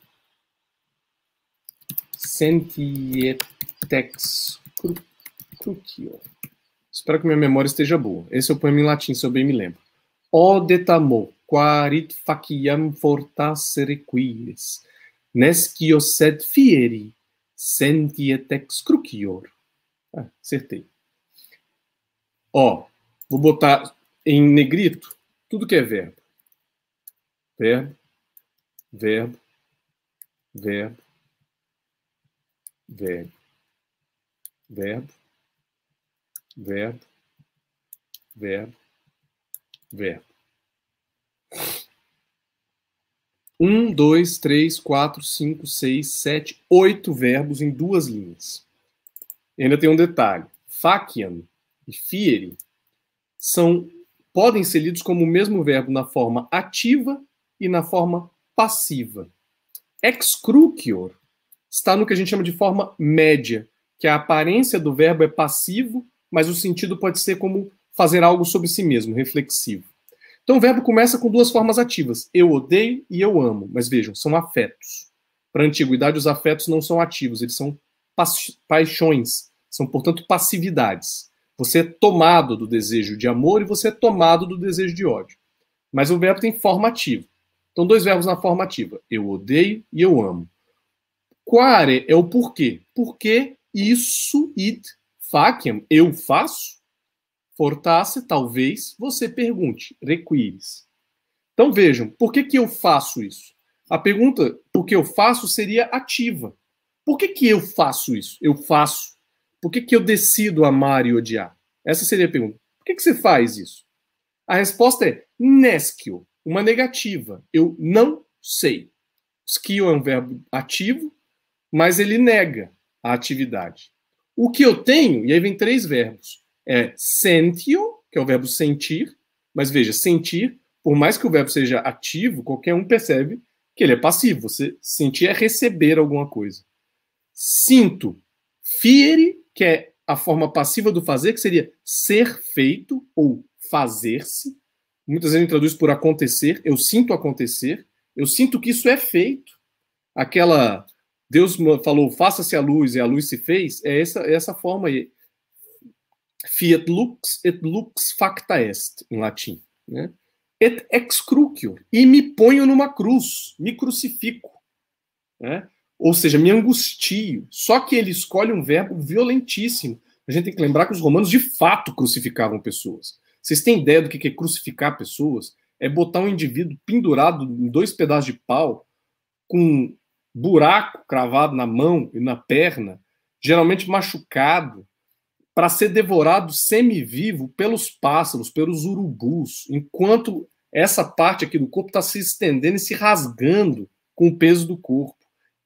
sentietex crucio. Espero que minha memória esteja boa. Esse é o poema em latim, se eu bem me lembro. O detamo quarit faciam fortasse requiris, nescio sed fieri Sentietex crucior. Ah, acertei. Ó, vou botar em negrito tudo que é verbo. Verbo, verbo, verbo, verbo, verbo, verbo, verbo, verbo. Um, dois, três, quatro, cinco, seis, sete, oito verbos em duas linhas. E ainda tem um detalhe. Faciam e fieri são, podem ser lidos como o mesmo verbo na forma ativa e na forma passiva. Excrucior está no que a gente chama de forma média, que a aparência do verbo é passivo, mas o sentido pode ser como fazer algo sobre si mesmo, reflexivo. Então o verbo começa com duas formas ativas: eu odeio e eu amo. Mas vejam, são afetos. Para a antiguidade, os afetos não são ativos, eles são paixões, são, portanto, passividades. Você é tomado do desejo de amor e você é tomado do desejo de ódio. Mas o verbo tem forma ativa. Então, dois verbos na forma ativa: eu odeio e eu amo. Quare é o porquê. Porque isso, id, facem, eu faço, Fortasse, talvez, você pergunte, requires. Então vejam, por que, que eu faço isso? A pergunta, por que eu faço, seria ativa. Por que, que eu faço isso? Eu faço. Por que, que eu decido amar e odiar? Essa seria a pergunta. Por que, que você faz isso? A resposta é nescio, uma negativa. Eu não sei. Skio é um verbo ativo, mas ele nega a atividade. O que eu tenho, e aí vem três verbos é sentio, que é o verbo sentir, mas veja, sentir, por mais que o verbo seja ativo, qualquer um percebe que ele é passivo. Você sentir é receber alguma coisa. Sinto, fiere, que é a forma passiva do fazer, que seria ser feito ou fazer-se. Muitas vezes traduz por acontecer. Eu sinto acontecer. Eu sinto que isso é feito. Aquela Deus falou, faça-se a luz e a luz se fez. É essa, é essa forma aí fiat lux et lux facta est, em latim. Né? Et ex crucio, e me ponho numa cruz, me crucifico. Né? Ou seja, me angustio. Só que ele escolhe um verbo violentíssimo. A gente tem que lembrar que os romanos de fato crucificavam pessoas. Vocês têm ideia do que é crucificar pessoas? É botar um indivíduo pendurado em dois pedaços de pau, com buraco cravado na mão e na perna, geralmente machucado, para ser devorado semi-vivo pelos pássaros, pelos urubus, enquanto essa parte aqui do corpo está se estendendo e se rasgando com o peso do corpo.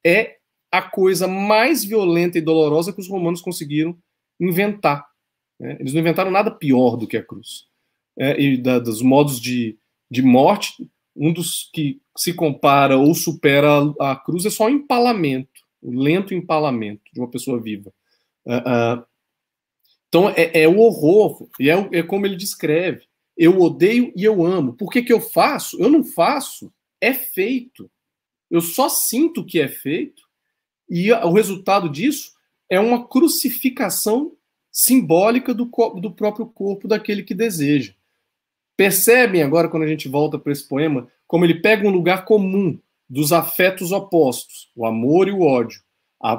É a coisa mais violenta e dolorosa que os romanos conseguiram inventar. Né? Eles não inventaram nada pior do que a cruz. É, e da, dos modos de, de morte, um dos que se compara ou supera a, a cruz é só o empalamento, o lento empalamento de uma pessoa viva. Uh, uh, então é, é, o horror, e é, é, como ele descreve. Eu odeio e eu amo. Por que, que eu faço? Eu não faço, é feito. Eu só sinto que é feito, e o resultado disso é uma crucificação simbólica do, do próprio corpo daquele que deseja. Percebem agora, quando a gente volta para esse poema, como ele pega um lugar comum dos afetos opostos, o amor e o ódio,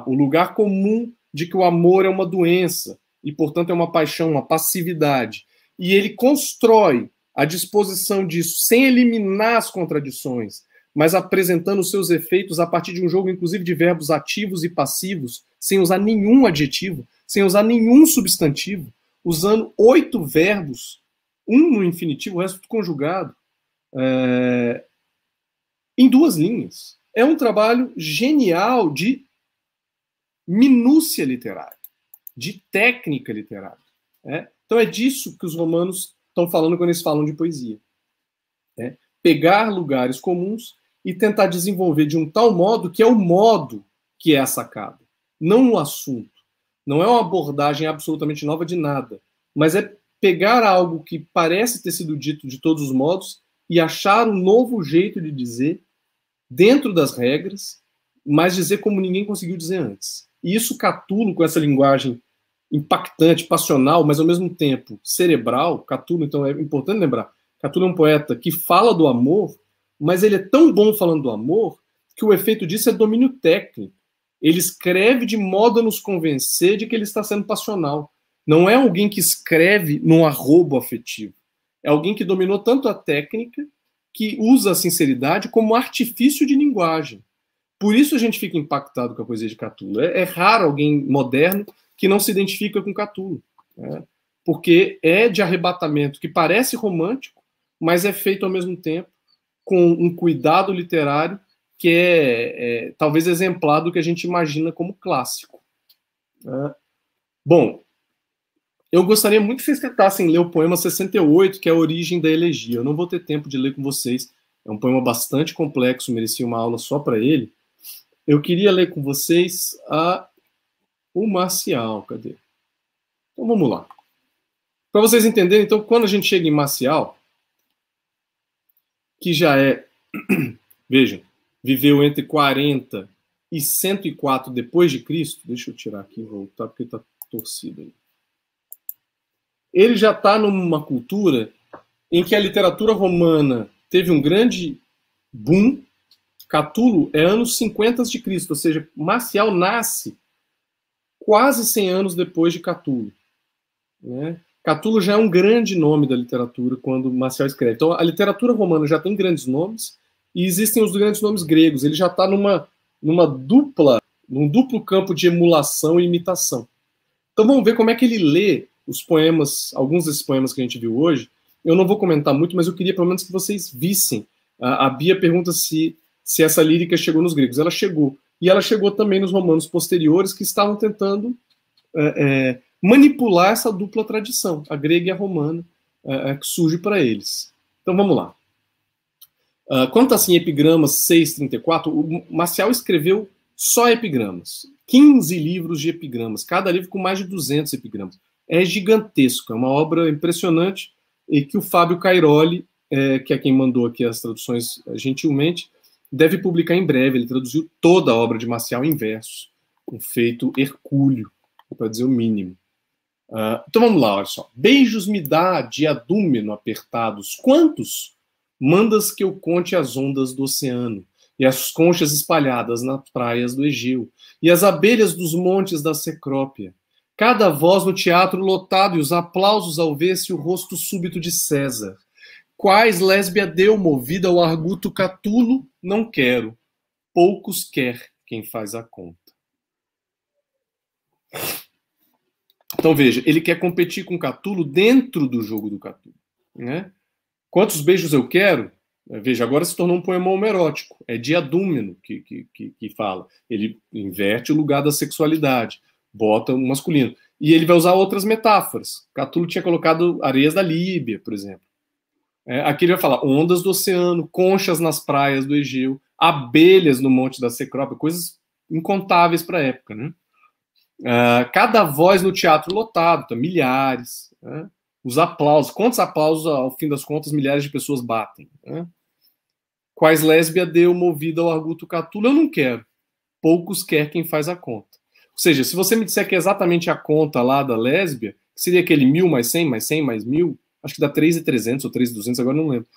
o lugar comum de que o amor é uma doença e, portanto, é uma paixão, uma passividade, e ele constrói a disposição disso sem eliminar as contradições, mas apresentando os seus efeitos a partir de um jogo, inclusive, de verbos ativos e passivos, sem usar nenhum adjetivo, sem usar nenhum substantivo, usando oito verbos, um no infinitivo, o resto conjugado, é, em duas linhas. É um trabalho genial de minúcia literária, de técnica literária. É? Então é disso que os romanos estão falando quando eles falam de poesia. É? Pegar lugares comuns e tentar desenvolver de um tal modo que é o modo que é a sacada, não o assunto. Não é uma abordagem absolutamente nova de nada, mas é pegar algo que parece ter sido dito de todos os modos e achar um novo jeito de dizer dentro das regras, mas dizer como ninguém conseguiu dizer antes. E isso Catulo, com essa linguagem impactante, passional, mas ao mesmo tempo cerebral, Catulo, então é importante lembrar, Catulo é um poeta que fala do amor, mas ele é tão bom falando do amor que o efeito disso é domínio técnico. Ele escreve de modo a nos convencer de que ele está sendo passional. Não é alguém que escreve num arrobo afetivo. É alguém que dominou tanto a técnica que usa a sinceridade como artifício de linguagem. Por isso a gente fica impactado com a poesia de Catulo. É, é raro alguém moderno que não se identifica com Catulo, né? porque é de arrebatamento que parece romântico, mas é feito ao mesmo tempo com um cuidado literário que é, é talvez exemplar do que a gente imagina como clássico. Né? Bom, eu gostaria muito que vocês tentassem ler o poema 68, que é a origem da elegia. Eu não vou ter tempo de ler com vocês. É um poema bastante complexo, merecia uma aula só para ele. Eu queria ler com vocês a... o Marcial. Cadê? Então vamos lá. Para vocês entenderem, então, quando a gente chega em Marcial, que já é, vejam, viveu entre 40 e 104 depois de Cristo. Deixa eu tirar aqui e voltar, porque está torcido aí ele já está numa cultura em que a literatura romana teve um grande boom. Catulo é anos 50 de Cristo, ou seja, Marcial nasce quase 100 anos depois de Catulo. Né? Catulo já é um grande nome da literatura quando Marcial escreve. Então, a literatura romana já tem grandes nomes e existem os grandes nomes gregos. Ele já está numa, numa dupla, num duplo campo de emulação e imitação. Então, vamos ver como é que ele lê os poemas, alguns desses poemas que a gente viu hoje, eu não vou comentar muito, mas eu queria pelo menos que vocês vissem. A, a Bia pergunta se, se essa lírica chegou nos gregos. Ela chegou. E ela chegou também nos romanos posteriores, que estavam tentando é, é, manipular essa dupla tradição, a grega e a romana, é, é que surge para eles. Então vamos lá. Uh, quanto assim, epigramas 634, o Marcial escreveu só epigramas. 15 livros de epigramas, cada livro com mais de 200 epigramas é gigantesco, é uma obra impressionante e que o Fábio Cairoli, é, que é quem mandou aqui as traduções é, gentilmente, deve publicar em breve. Ele traduziu toda a obra de Marcial em versos, um feito hercúleo, para dizer o mínimo. Uh, então vamos lá, olha só. Beijos me dá, diadúmeno apertados. Quantos? Mandas que eu conte as ondas do oceano, e as conchas espalhadas nas praias do Egeu, e as abelhas dos montes da Secrópia. Cada voz no teatro lotado e os aplausos ao ver-se o rosto súbito de César. Quais lésbia deu movida ao arguto catulo? Não quero. Poucos quer quem faz a conta. Então veja, ele quer competir com Catulo dentro do jogo do Catulo. Né? Quantos beijos eu quero? Veja, agora se tornou um poema homerótico. É Diadúmeno que, que, que, que fala. Ele inverte o lugar da sexualidade, bota o masculino. E ele vai usar outras metáforas. Catulo tinha colocado areias da Líbia, por exemplo. É, aqui ele vai falar ondas do oceano, conchas nas praias do Egeu, abelhas no monte da Cecrópia, coisas incontáveis para a época, né? Uh, cada voz no teatro lotado, tá, milhares. Né? Os aplausos, quantos aplausos, ao fim das contas, milhares de pessoas batem? Né? Quais lésbia deu movida ao arguto catulo? Eu não quero. Poucos quer quem faz a conta. Ou seja, se você me disser que é exatamente a conta lá da lésbia, que seria aquele mil mais cem, mais cem, mais mil, acho que dá 3,300 ou 3,200, agora não lembro.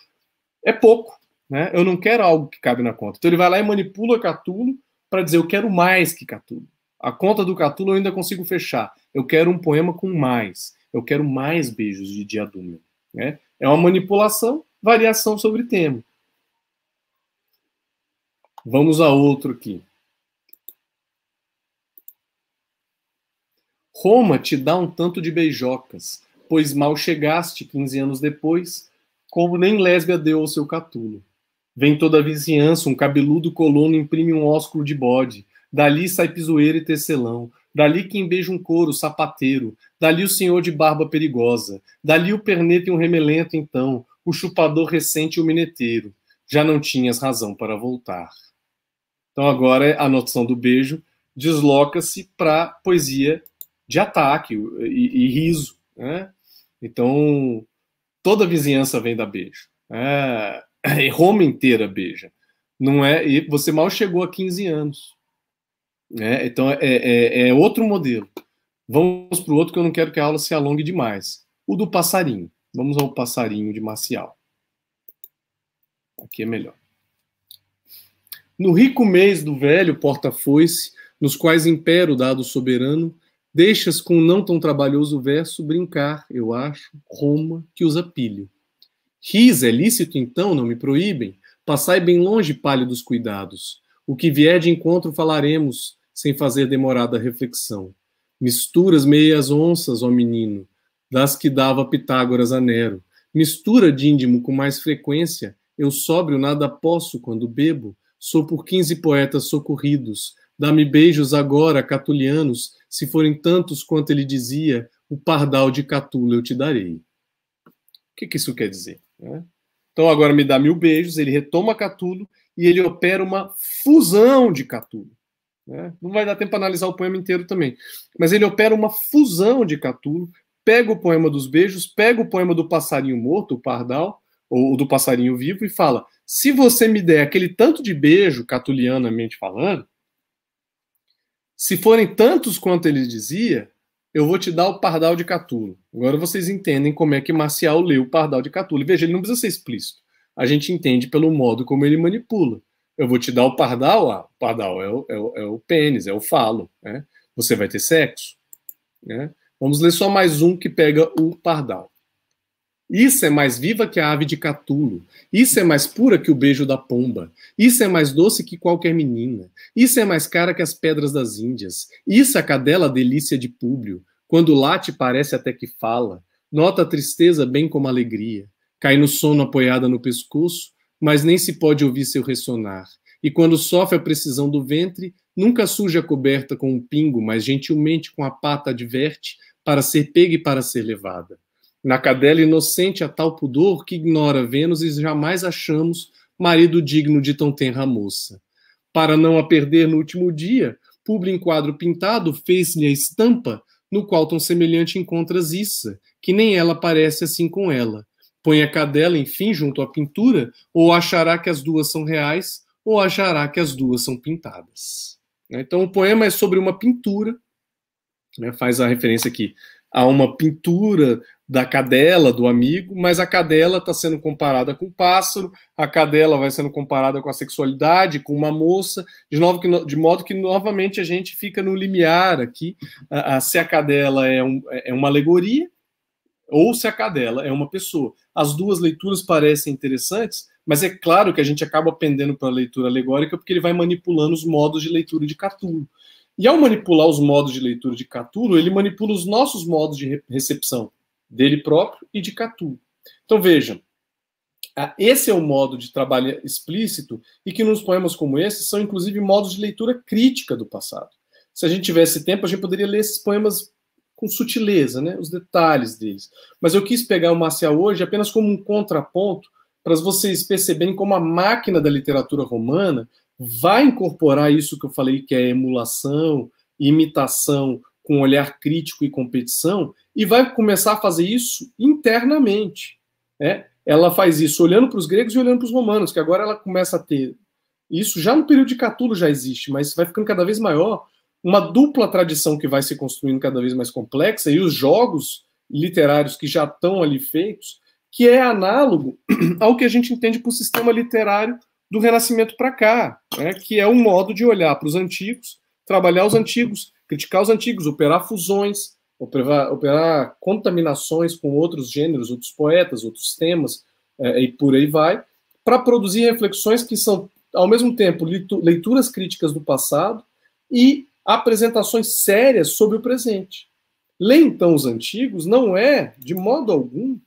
É pouco. Né? Eu não quero algo que cabe na conta. Então ele vai lá e manipula Catulo para dizer eu quero mais que Catulo. A conta do Catulo eu ainda consigo fechar. Eu quero um poema com mais. Eu quero mais beijos de Diadúmeno. Né? É uma manipulação, variação sobre tema. Vamos a outro aqui. Roma te dá um tanto de beijocas, pois mal chegaste 15 anos depois, como nem lésbia deu ao seu catulo. Vem toda a vizinhança, um cabeludo colono imprime um ósculo de bode, Dali sai pisoeiro e tecelão. Dali quem beija um couro, sapateiro. Dali o senhor de barba perigosa. Dali o perneta e um remelento, então. O chupador recente e o mineteiro. Já não tinhas razão para voltar. Então agora a noção do beijo desloca-se para poesia de ataque e, e riso. Né? Então toda a vizinhança vem da beijo. É, Roma inteira beija. Não é? E você mal chegou a 15 anos. Né? Então é, é, é outro modelo. Vamos para o outro que eu não quero que a aula se alongue demais. O do passarinho. Vamos ao passarinho de Marcial. Aqui é melhor. No rico mês do velho porta-foice, nos quais impera o dado soberano, deixas com o não tão trabalhoso verso brincar, eu acho, Roma que usa pilho. Ris é lícito então, não me proíbem, passai bem longe pálidos cuidados. O que vier de encontro falaremos, sem fazer demorada reflexão. Misturas meias onças, ó menino, das que dava Pitágoras a Nero. Mistura díndimo com mais frequência, eu sóbrio nada posso quando bebo, sou por quinze poetas socorridos. Dá-me beijos agora, catulianos, se forem tantos quanto ele dizia, o pardal de Catulo eu te darei. O que, que isso quer dizer? Né? Então agora me dá mil beijos, ele retoma Catulo e ele opera uma fusão de Catulo. Né? Não vai dar tempo para analisar o poema inteiro também. Mas ele opera uma fusão de Catulo, pega o poema dos beijos, pega o poema do passarinho morto, o pardal, ou do passarinho vivo, e fala: se você me der aquele tanto de beijo, catulianamente falando, se forem tantos quanto ele dizia, eu vou te dar o pardal de Catulo. Agora vocês entendem como é que Marcial leu o pardal de Catulo. E veja, ele não precisa ser explícito. A gente entende pelo modo como ele manipula. Eu vou te dar o pardal, ah, o pardal é o, é o, é o pênis, é o falo. Né? Você vai ter sexo. Né? Vamos ler só mais um que pega o pardal. Isso é mais viva que a ave de Catulo. Isso é mais pura que o beijo da pomba. Isso é mais doce que qualquer menina. Isso é mais cara que as pedras das Índias. Isso é a cadela delícia de Públio. Quando late parece até que fala. Nota a tristeza bem como a alegria. Cai no sono apoiada no pescoço mas nem se pode ouvir seu ressonar. E quando sofre a precisão do ventre, nunca suja a coberta com um pingo, mas gentilmente com a pata adverte para ser pega e para ser levada. Na cadela inocente há tal pudor que ignora Vênus e jamais achamos marido digno de tão tenra moça. Para não a perder no último dia, Publi em quadro pintado fez-lhe a estampa, no qual tão semelhante encontras Issa, que nem ela parece assim com ela, põe a cadela, enfim, junto à pintura, ou achará que as duas são reais, ou achará que as duas são pintadas. Então, o poema é sobre uma pintura, né? faz a referência aqui há uma pintura da cadela do amigo, mas a cadela está sendo comparada com o pássaro, a cadela vai sendo comparada com a sexualidade, com uma moça, de, novo que, de modo que novamente a gente fica no limiar aqui, a, a, se a cadela é, um, é uma alegoria ou se a cadela é uma pessoa. As duas leituras parecem interessantes, mas é claro que a gente acaba pendendo para a leitura alegórica porque ele vai manipulando os modos de leitura de Catulo. E ao manipular os modos de leitura de Catulo, ele manipula os nossos modos de recepção dele próprio e de Catulo. Então vejam, esse é o modo de trabalho explícito e que nos poemas como esse são inclusive modos de leitura crítica do passado. Se a gente tivesse tempo, a gente poderia ler esses poemas com sutileza, né, os detalhes deles. Mas eu quis pegar o Marcial hoje apenas como um contraponto para vocês perceberem como a máquina da literatura romana vai incorporar isso que eu falei, que é emulação, imitação com olhar crítico e competição, e vai começar a fazer isso internamente. Né? Ela faz isso olhando para os gregos e olhando para os romanos, que agora ela começa a ter isso já no período de Catulo já existe, mas vai ficando cada vez maior, uma dupla tradição que vai se construindo cada vez mais complexa, e os jogos literários que já estão ali feitos, que é análogo ao que a gente entende por sistema literário do Renascimento para cá, né, que é um modo de olhar para os antigos, trabalhar os antigos, criticar os antigos, operar fusões, operar, operar contaminações com outros gêneros, outros poetas, outros temas, é, e por aí vai, para produzir reflexões que são, ao mesmo tempo, leituras críticas do passado e apresentações sérias sobre o presente. Ler, então, os antigos não é, de modo algum,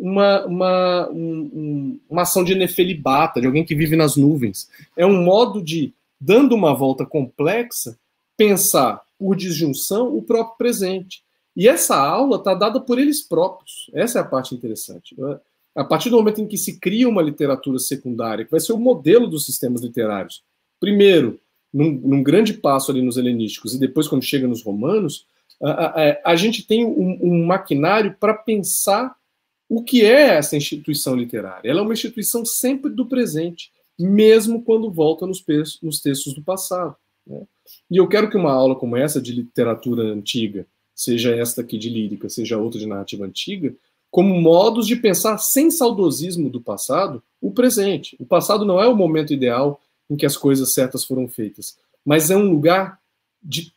uma, uma, um, uma ação de nefelibata, de alguém que vive nas nuvens. É um modo de, dando uma volta complexa, pensar por disjunção o próprio presente. E essa aula está dada por eles próprios. Essa é a parte interessante. Né? A partir do momento em que se cria uma literatura secundária, que vai ser o modelo dos sistemas literários, primeiro, num, num grande passo ali nos helenísticos, e depois, quando chega nos romanos, a, a, a gente tem um, um maquinário para pensar o que é essa instituição literária? Ela é uma instituição sempre do presente, mesmo quando volta nos, nos textos do passado. Né? E eu quero que uma aula como essa de literatura antiga, seja esta aqui de lírica, seja outra de narrativa antiga, como modos de pensar sem saudosismo do passado, o presente. O passado não é o momento ideal em que as coisas certas foram feitas, mas é um lugar de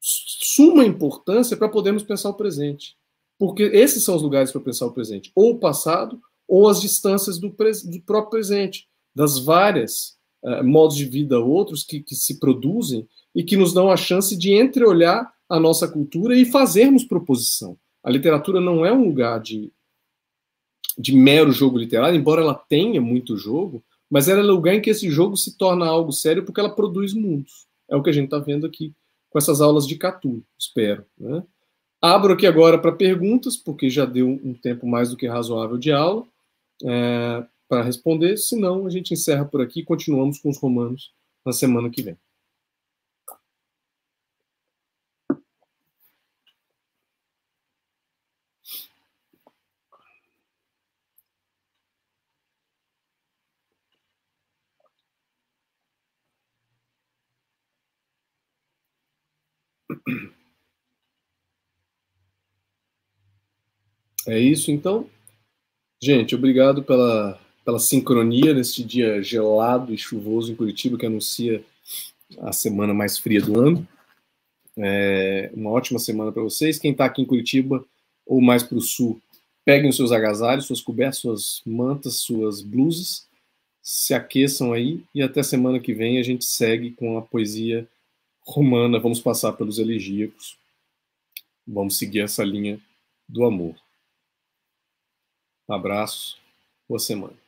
suma importância para podermos pensar o presente. Porque esses são os lugares para pensar o presente, ou o passado, ou as distâncias do, do próprio presente, das várias uh, modos de vida outros que, que se produzem e que nos dão a chance de entreolhar a nossa cultura e fazermos proposição. A literatura não é um lugar de, de mero jogo literário, embora ela tenha muito jogo, mas ela é lugar em que esse jogo se torna algo sério porque ela produz mundos. É o que a gente está vendo aqui com essas aulas de Catu, espero. Né? Abro aqui agora para perguntas, porque já deu um tempo mais do que razoável de aula é, para responder. Se não, a gente encerra por aqui e continuamos com os romanos na semana que vem. É isso, então. Gente, obrigado pela, pela sincronia neste dia gelado e chuvoso em Curitiba, que anuncia a semana mais fria do ano. É uma ótima semana para vocês. Quem está aqui em Curitiba ou mais para o sul, peguem os seus agasalhos, suas cobertas, suas mantas, suas blusas, se aqueçam aí e até semana que vem a gente segue com a poesia romana. Vamos passar pelos elegíacos. Vamos seguir essa linha do amor. Abraço, boa semana.